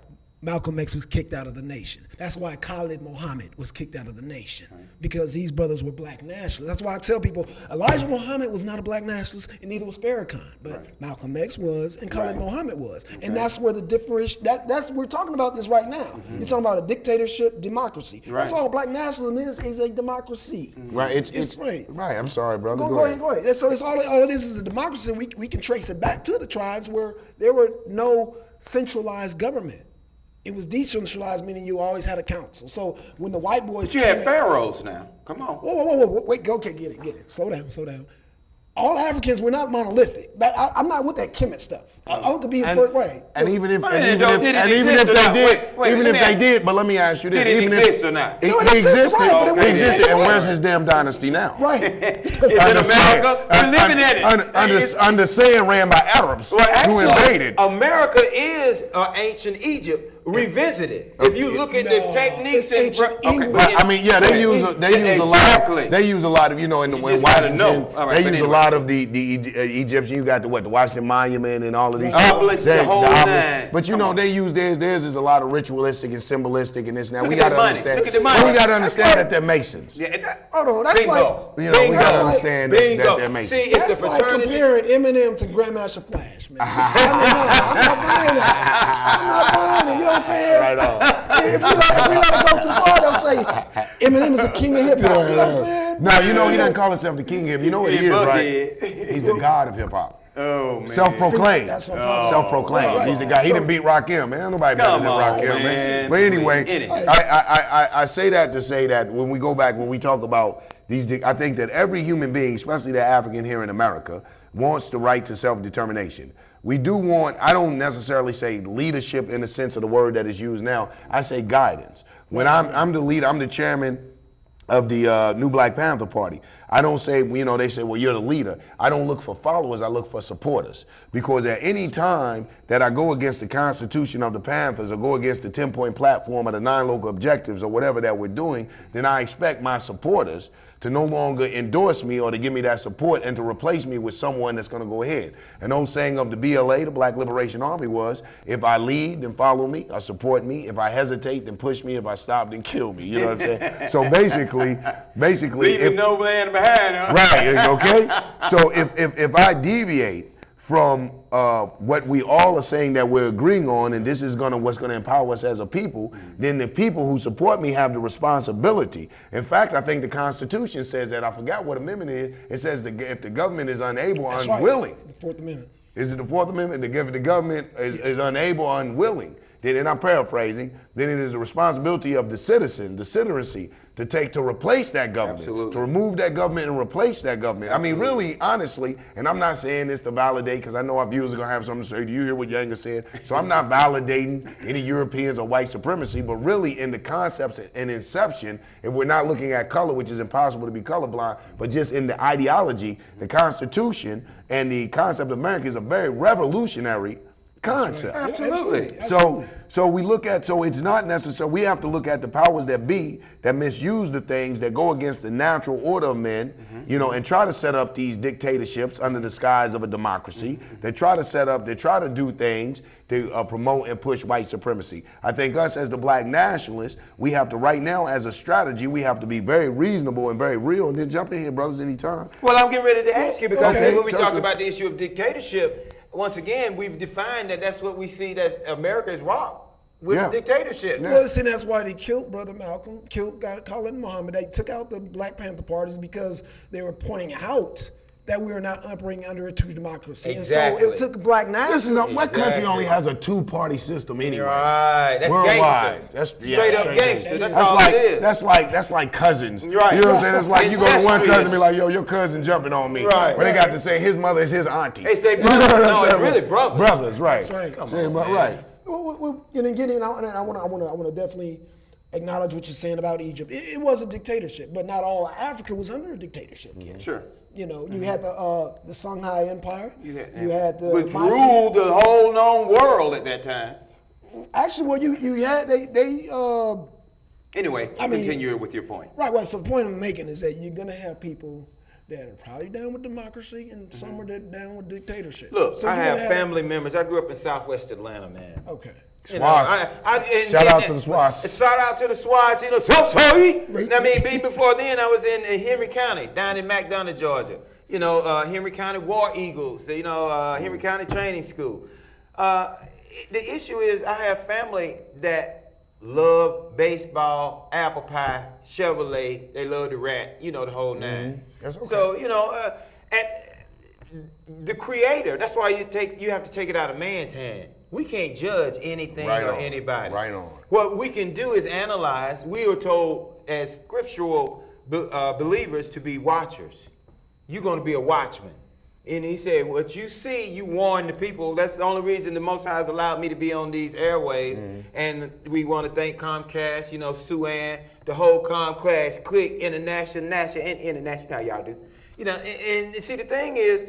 Malcolm X was kicked out of the nation. That's why Khalid Muhammad was kicked out of the nation because these brothers were black nationalists. That's why I tell people Elijah Muhammad was not a black nationalist and neither was Farrakhan, but Malcolm X was and Khalid Muhammad was. And that's where the difference that that's we're talking about this right now. Mm-hmm. You're talking about a dictatorship, democracy. Right. That's all black nationalism is is a democracy. Mm-hmm. Right. It's, It's it's right. right. I'm sorry, brother. Go, Go, go ahead, go ahead. So it's all, all of this is a democracy. We, we can trace it back to the tribes where there were no centralized government. It was decentralized, meaning you always had a council. So when the white boys But you had in- pharaohs now. Come on. Whoa, whoa, whoa, whoa, wait, go, okay, get it, get it. Slow down, slow down. All Africans were not monolithic. That, I, I'm not with that Kemet stuff. I, I want to be in And, first way. and even if, and even if, and even if they not? did, Wait, wait, even if they ask- did, but let me ask you this: Did it even exist if, or not? It, No, it it exists, existed. right, but it it existed. And where's his damn dynasty now? right. It's in Under America. Sand- We're living in it. Under, under, under Sand ran by Arabs Well, actually, who invaded. America is uh, ancient Egypt revisited. If you look at the techniques it's and ancient okay, England. But I mean, yeah, they use a, they use a lot. Of, they use a lot of you know in the You when Washington. know. All right, they but use a lot of the the uh, Egyptian. You got the what the Washington Monument and all of these Obelisk, the They- whole nine. But you Come know on. they use theirs. Theirs is a lot of ritualistic and symbolistic and this and that. we Look at got to understand. Look at the money. We got to understand that they're Masons. Yeah, that- Hold on, that's bingo. like- You know, we gotta understand that- that they're Masons. See, it's That's the like comparing Eminem to Grandmaster Flash, man. I mean, no, I'm not buying that. I'm not buying it. You know what I'm saying? Right on. If we, let, if we let it go too far, they'll say Eminem is the king of hip hop. You know what I'm saying? No, you know he doesn't call himself the king of hip. You know what he He is, right? He's the god of hip hop. Oh man. Self-proclaimed. That's what I'm talking about. Self-proclaimed. Right, He's the right. guy. He So- didn't beat Rock Rakim, man. Nobody better Come than on, Rakim, man. man. But anyway, I, I, I, I say that to say that when we go back, when we talk about these, I think that every human being, especially the African here in America, wants the right to self-determination. We do want, I don't necessarily say leadership in the sense of the word that is used now. I say guidance. When I'm, I'm the leader, I'm the chairman of the uh, New Black Panther Party. I don't say, you know, they say, well, you're the leader. I don't look for followers, I look for supporters. Because at any time that I go against the Constitution of the Panthers or go against the 10 point platform or the nine local objectives or whatever that we're doing, then I expect my supporters to no longer endorse me or to give me that support and to replace me with someone that's going to go ahead. An old saying of the BLA, the Black Liberation Army, was if I lead, then follow me or support me. If I hesitate, then push me. If I stop, then kill me. You know what I'm saying? so basically, basically, Leaving if, no man behind, huh? right, okay? So if, if, if I deviate from uh, what we all are saying that we're agreeing on, and this is gonna what's gonna empower us as a people, then the people who support me have the responsibility. In fact, I think the Constitution says that. I forgot what amendment it is. It says that if the government is unable, or That's right. unwilling, The Fourth Amendment. is it the Fourth Amendment? The, if the government is, is unable unwilling, then, and I'm paraphrasing, then it is the responsibility of the citizen, the citizenry, to take to replace that government, Absolutely. to remove that government and replace that government. I mean, really, honestly, and I'm not saying this to validate because I know our viewers are gonna have something to say. Do you hear what Younger said? So I'm not validating any Europeans or white supremacy, but really in the concepts and inception, if we're not looking at color, which is impossible to be colorblind, but just in the ideology, the Constitution and the concept of America is a very revolutionary concept. Absolutely. So, so we look at so it's not necessary. We have to look at the powers that be that misuse the things that go against the natural order of men, you know, and try to set up these dictatorships under the skies of a democracy. They try to set up, they try to do things to uh, promote and push white supremacy. I think us as the black nationalists, we have to right now as a strategy, we have to be very reasonable and very real. And then jump in here, brothers, anytime. Well, I'm getting ready to ask you because Okay, when we talk talked about the issue of dictatorship, once again, we've defined that that's what we see that America is wrong with Yeah. dictatorship. Well, see, that's why they killed Brother Malcolm, killed got Khalid Muhammad. They took out the Black Panther parties because they were pointing out that we are not operating under a true democracy. Exactly. And so it took black This is nationalists. a, what country only has a two-party system anyway? Right, that's Worldwide. gangster. That's Straight up gangster. That's all like it is. that's like that's like cousins. Right. You know what I'm saying? It's like you go to one cousin and be like, yo, your cousin jumping on me. Right. But they got to say his mother is his auntie. They say You know brothers. what I'm No, it's really brothers. Brothers, right. That's right. Come Say, on, right. Well, well, well, and then getting out, and I want to, I want to, I want to definitely acknowledge what you're saying about Egypt. It, it was a dictatorship, but not all of Africa was under a dictatorship. Ken. Sure. You know, you had the uh, the Songhai Empire. You had, you had the which Mycenae- ruled the whole known world at that time. Actually, well, you you had they they uh, Anyway, I mean- continue with your point. right right. So the point I'm making is that you're gonna have people that are probably down with democracy and some are that down with dictatorship. Look, So I have gonna family members. I grew up in Southwest Atlanta, man. Okay. You know, I- I- and- Shout and- out to the Swas. Shout out to the Swas. You know, so sorry. Right. I mean, before then, I was in, in Henry County, down in McDonough, Georgia. You know, uh, Henry County War Eagles. You know, uh, Henry County Training School. Uh, the issue is, I have family that love baseball, apple pie, Chevrolet. They love the rat. You know, the whole 9 That's okay. So you know, uh, and the creator. That's why you take you have to take it out of man's hand. We can't judge anything Right or on. anybody. Right on. What we can do is analyze. We are told as scriptural uh, believers to be watchers. You're going to be a watchman. And he said, What you see, you warn the people. That's the only reason the Most High has allowed me to be on these airwaves. Mm-hmm. And we want to thank Comcast, you know, Sue Ann, the whole Comcast, Click, International, National, and International, y'all do. You know, and, and see, the thing is,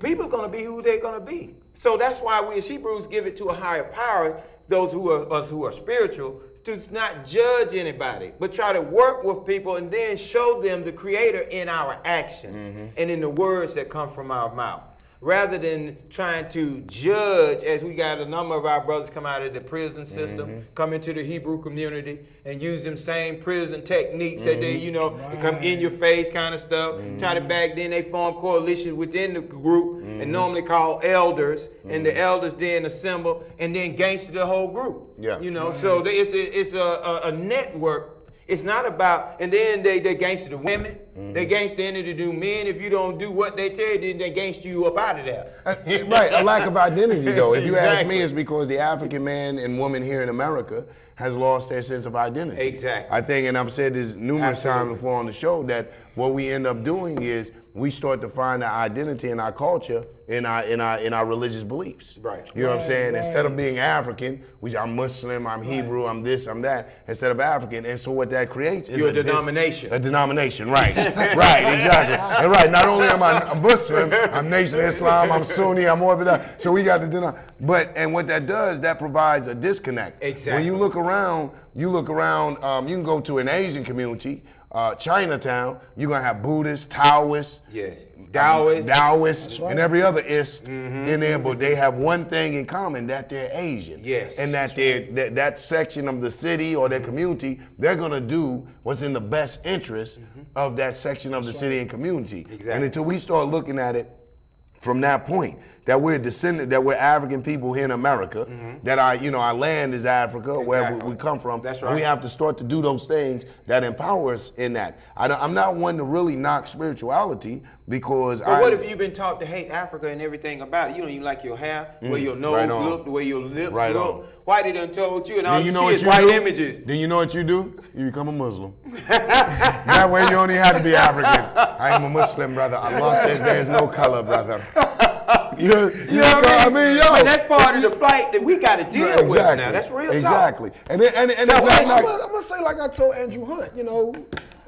people are going to be who they're going to be. So that's why we as Hebrews give it to a higher power, those who are us who are spiritual, to not judge anybody, but try to work with people and then show them the creator in our actions mm-hmm. and in the words that come from our mouth. Rather than trying to judge, as we got a number of our brothers come out of the prison system, mm-hmm. come into the Hebrew community, and use them same prison techniques that they, you know, mm-hmm. come in your face kind of stuff. Mm-hmm. Try to back then they form coalitions within the group and normally call elders, and the elders then assemble and then gangster the whole group. Yeah. You know, so they- it's a, it's a, a network. It's not about, and then they, they gangster the women. Mm-hmm. They gangster any to do men. If you don't do what they tell you, then they gangster you up out of there. Uh, right, a lack of identity though. If you ask me, it's because the African man and woman here in America has lost their sense of identity. Exactly. I think, and I've said this numerous times before on the show, that what we end up doing is we start to find our identity in our culture, in our in our in our religious beliefs. Right. You know what I'm saying? Right, Instead of being African, we say I'm Muslim, I'm Hebrew, I'm this, I'm that. Instead of African, and so what that creates is You're a dis- denomination. a denomination, right? right, exactly. And right, not only am I a Muslim, I'm Nation of Islam, I'm Sunni, I'm Orthodox. So we got the denom. But and what that does, that provides a disconnect. Exactly. When you look around, you look around. Um, you can go to an Asian community, uh, Chinatown. You're gonna have Buddhists, Taoists. Yes. Taoists. Taoists and every other ist in there, but they have one thing in common that they're Asian. Yes. And that they're that, that section of the city or their community, they're gonna do what's in the best interest of that section of the city and community. Exactly. And until we start looking at it from that point, that we're descendant, that we're African people here in America, that our, you know, our land is Africa, where we, come from. That's and we have to start to do those things that empower us in that. I, am not one to really knock spirituality because But I. what if you've been taught to hate Africa and everything about it? You don't even like your hair, the way your nose Mm. right look, the way your lips Right look. on. Why they done told you and all you, you know see what is you white do? images. Then you know what you do? You become a Muslim. that way you don't have to be African. I am a Muslim, brother. Allah says there is no color, brother. You, know, You know what I mean? I mean, yo. But that's part of the fight that we got to deal exactly. with now. That's real talk. Exactly. And it, and, and So it's what- I'm like, gonna, I'm gonna say like I told Andrew Hunt, you know,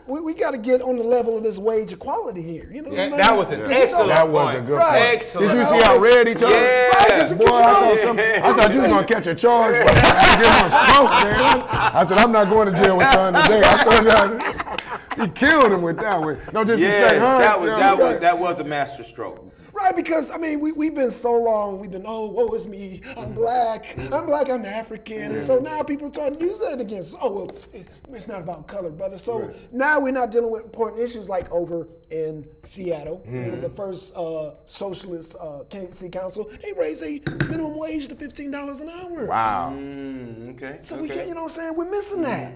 we, we got to get on the level of this wage equality here. You know, what I That- mean? that was an Because, you excellent that was a good Right. point. Excellent. Did you see how red he turned? Yeah. Right, 'cause it Boy, gets I thought, you some. I thought you was gonna catch a charge, but I had to give him a stroke, man. I said, I'm not going to jail with son today. I thought he killed him with that one. No disrespect, Yes, huh? that was Yeah, that was that was a master stroke. Right, because I mean, we we've been so long. We've been, oh, woe is me. I'm black. I'm black. I'm African. And so now people are trying to use that against. Oh well, it's, it's not about color, brother. So now we're not dealing with important issues like over in Seattle, you know, the first uh, socialist uh, city council. They raised a minimum wage to fifteen dollars an hour. Wow. Mm, okay. So we okay. can't, you know what I'm saying? We're missing that.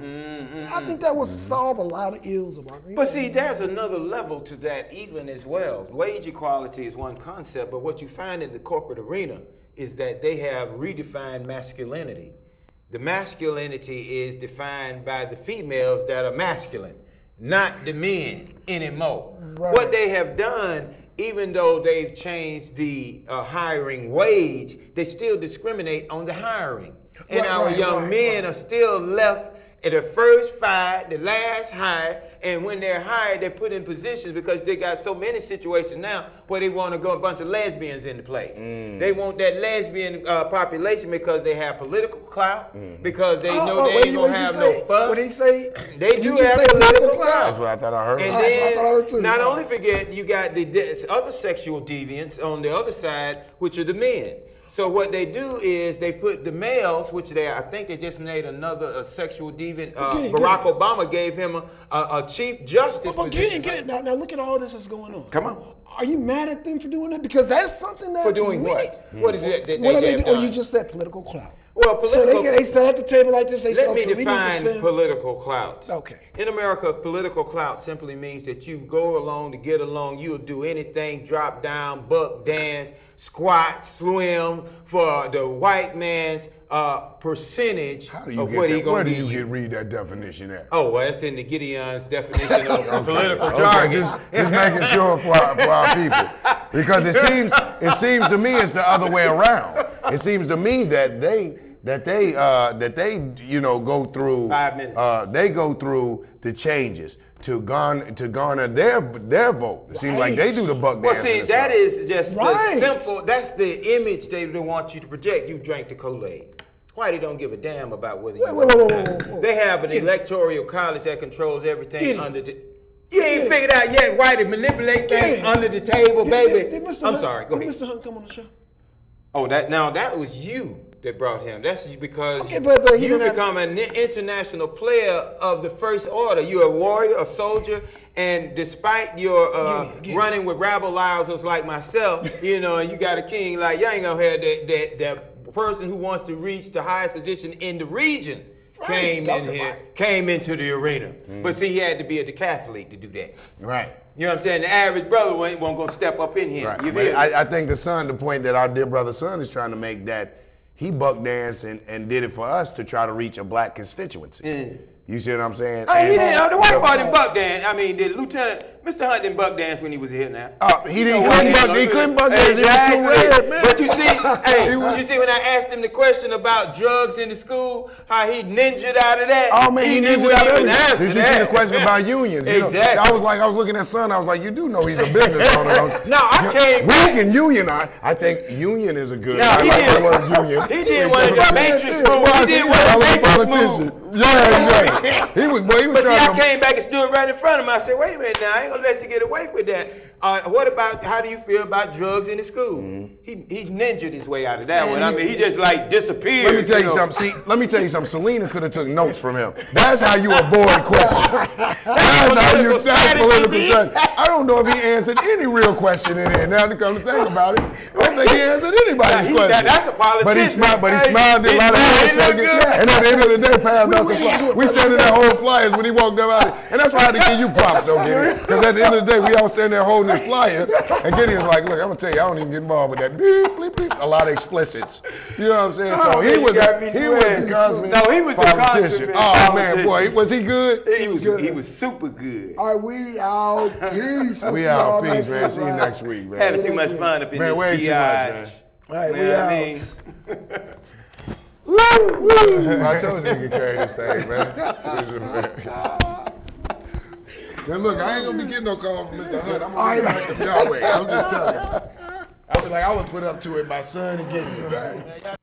I think that would solve a lot of ills of our. But see, there's another level to that even as well. Wage equality is one concept, but what you find in the corporate arena is that they have redefined masculinity. The masculinity is defined by the females that are masculine, not the men anymore. Right. What they have done, even though they've changed the uh, hiring wage, they still discriminate on the hiring. And Right, our right, young men are still left the first fired, the last hired, and when they're hired, they're put in positions because they got so many situations now where they want to go a bunch of lesbians into place. Mm. They want that lesbian uh, population because they have political clout, Mm. because they Oh, know oh, they what ain't gonna what did you have no fuss. What did he say? They do you just have say political political clout. That's what I thought I heard. And Oh, that's what I thought I heard then, too. not only forget, you got the other sexual deviants on the other side, which are the men. So what they do is they put the males, which they, I think they just made another uh, sexual deviant. Uh, it, Barack. Obama gave him a, a, a chief justice But, but get position. it, get it. Now, now look at all this that's going on. Come on. Are you mad at them for doing that? Because that's something that For doing what? need- What is it that What are they doing? Oh, you just said political clout. Well, political. So they, they sat at the table like this. They said, Let me okay, we need to define send. political clout. Okay. In America, political clout simply means that you go along to get along. You'll do anything, drop down, buck dance, squat, swim for the white man's uh, percentage How do you of get what he that? gonna Where do give you get read that definition at? Oh, well, that's in the Gideon's definition of political Okay, jargon. just, just making sure for our, for our people, because it seems it seems to me it's the other way around. It seems to me that they that they uh, that they you know go through Five minutes. Uh, they go through the changes to garner to garner their their vote. It seems like they do the buck Well, see, that is just Right. simple. That's the image they don't want you to project. You drank the Kool-Aid. Why they don't give a damn about whether you. Wait, wait, wait, wait. They have an Get it. electoral college that controls everything under the. You ain't figured out yet why they manipulate things under the table, baby. did- Mr. I'm sorry. Go did ahead. Mr. Hunt come on the show? Oh, that now that was you that brought him. That's because Okay, but- but you have- become an international player of the first order. You're a warrior, a soldier, and despite your uh, Get it, get it. running with rabble lousers like myself, you know, and you got a king like y'all ain't gonna have that that that person who wants to reach the highest position in the region. Right, Came talk in here, it. came into the arena. Mm. But see, he had to be a decathlete to do that. right. You know what I'm saying? The average brother won't, won't gonna step up in here. Right. You feel? I, I think the son, the point that our dear brother son is trying to make that he buck danced and, and did it for us to try to reach a black constituency. You see what I'm saying? Oh, he didn't. Oh, the white boy didn't buck dance. I mean, the lieutenant, Mr. Hunt didn't buck dance when he was here now. Uh, he didn't couldn't buck, he couldn't buck dance. He was too red, man. But you see, hey, you see when I asked him the question about drugs in the school, how he ninjaed out of that. Oh man, he, didn't ninja out everything. answer Did you that. see the question about unions? You know, Exactly. I was like, I was looking at son. I was like, you do know he's a business owner. I was- No, I came We back- can unionize. I think union is a good. No, he like did- word union. he did one of the Matrix moves. He did one of the was a Matrix politician. moves. Yeah, exactly. He was, boy, he was But see, I came back and stood right in front of him. I said, wait a minute now, gonna let you get away with that. Uh, what about, how do you feel about drugs in the school? He, he ninjaed his way out of that Man, one. I mean, he just like disappeared. Let me tell you know. something. See, let me tell you something. Selena could have took notes from him. That's how you avoid questions. That's how you. That's strategy, political strategy. I don't know if he answered any real question in there. Now to come to think about it, I don't think he answered anybody's Nah, he- question. that- that's a politician. But he smiled. But he Hey, smiled. Did a lot of smiled, he looked handshaking. good. And at the end of the day, passed We- us we a didn't do fly. it. We sending that whole flyers when he walked up out. And that's why I had to give you props, though, Gideon. Because at the end of the day, we all standing there holding this flyer, and Gideon's like, "Look, I'm gonna tell you, I don't even get involved with that. Beep, bleep, bleep. A lot of explicits. You know what I'm saying? Oh, So he was. got A, he was sweating. the Cosman No, he was the politician. consummate Oh man, boy, was he good? He was, he was super good. Are we out. Peace. We'll We see out. Peace, man. See you next week, man. Having too much fun up in Man, this way too much, man. biatch. All right, You we know out. I mean? I told you you could carry this thing, man. Listen, man. Now look, I ain't gonna be getting no call from Mr. Hunt. I'm gonna be back to Yahweh. I'm just telling you. I was like, I was put up to it. My son and getting it.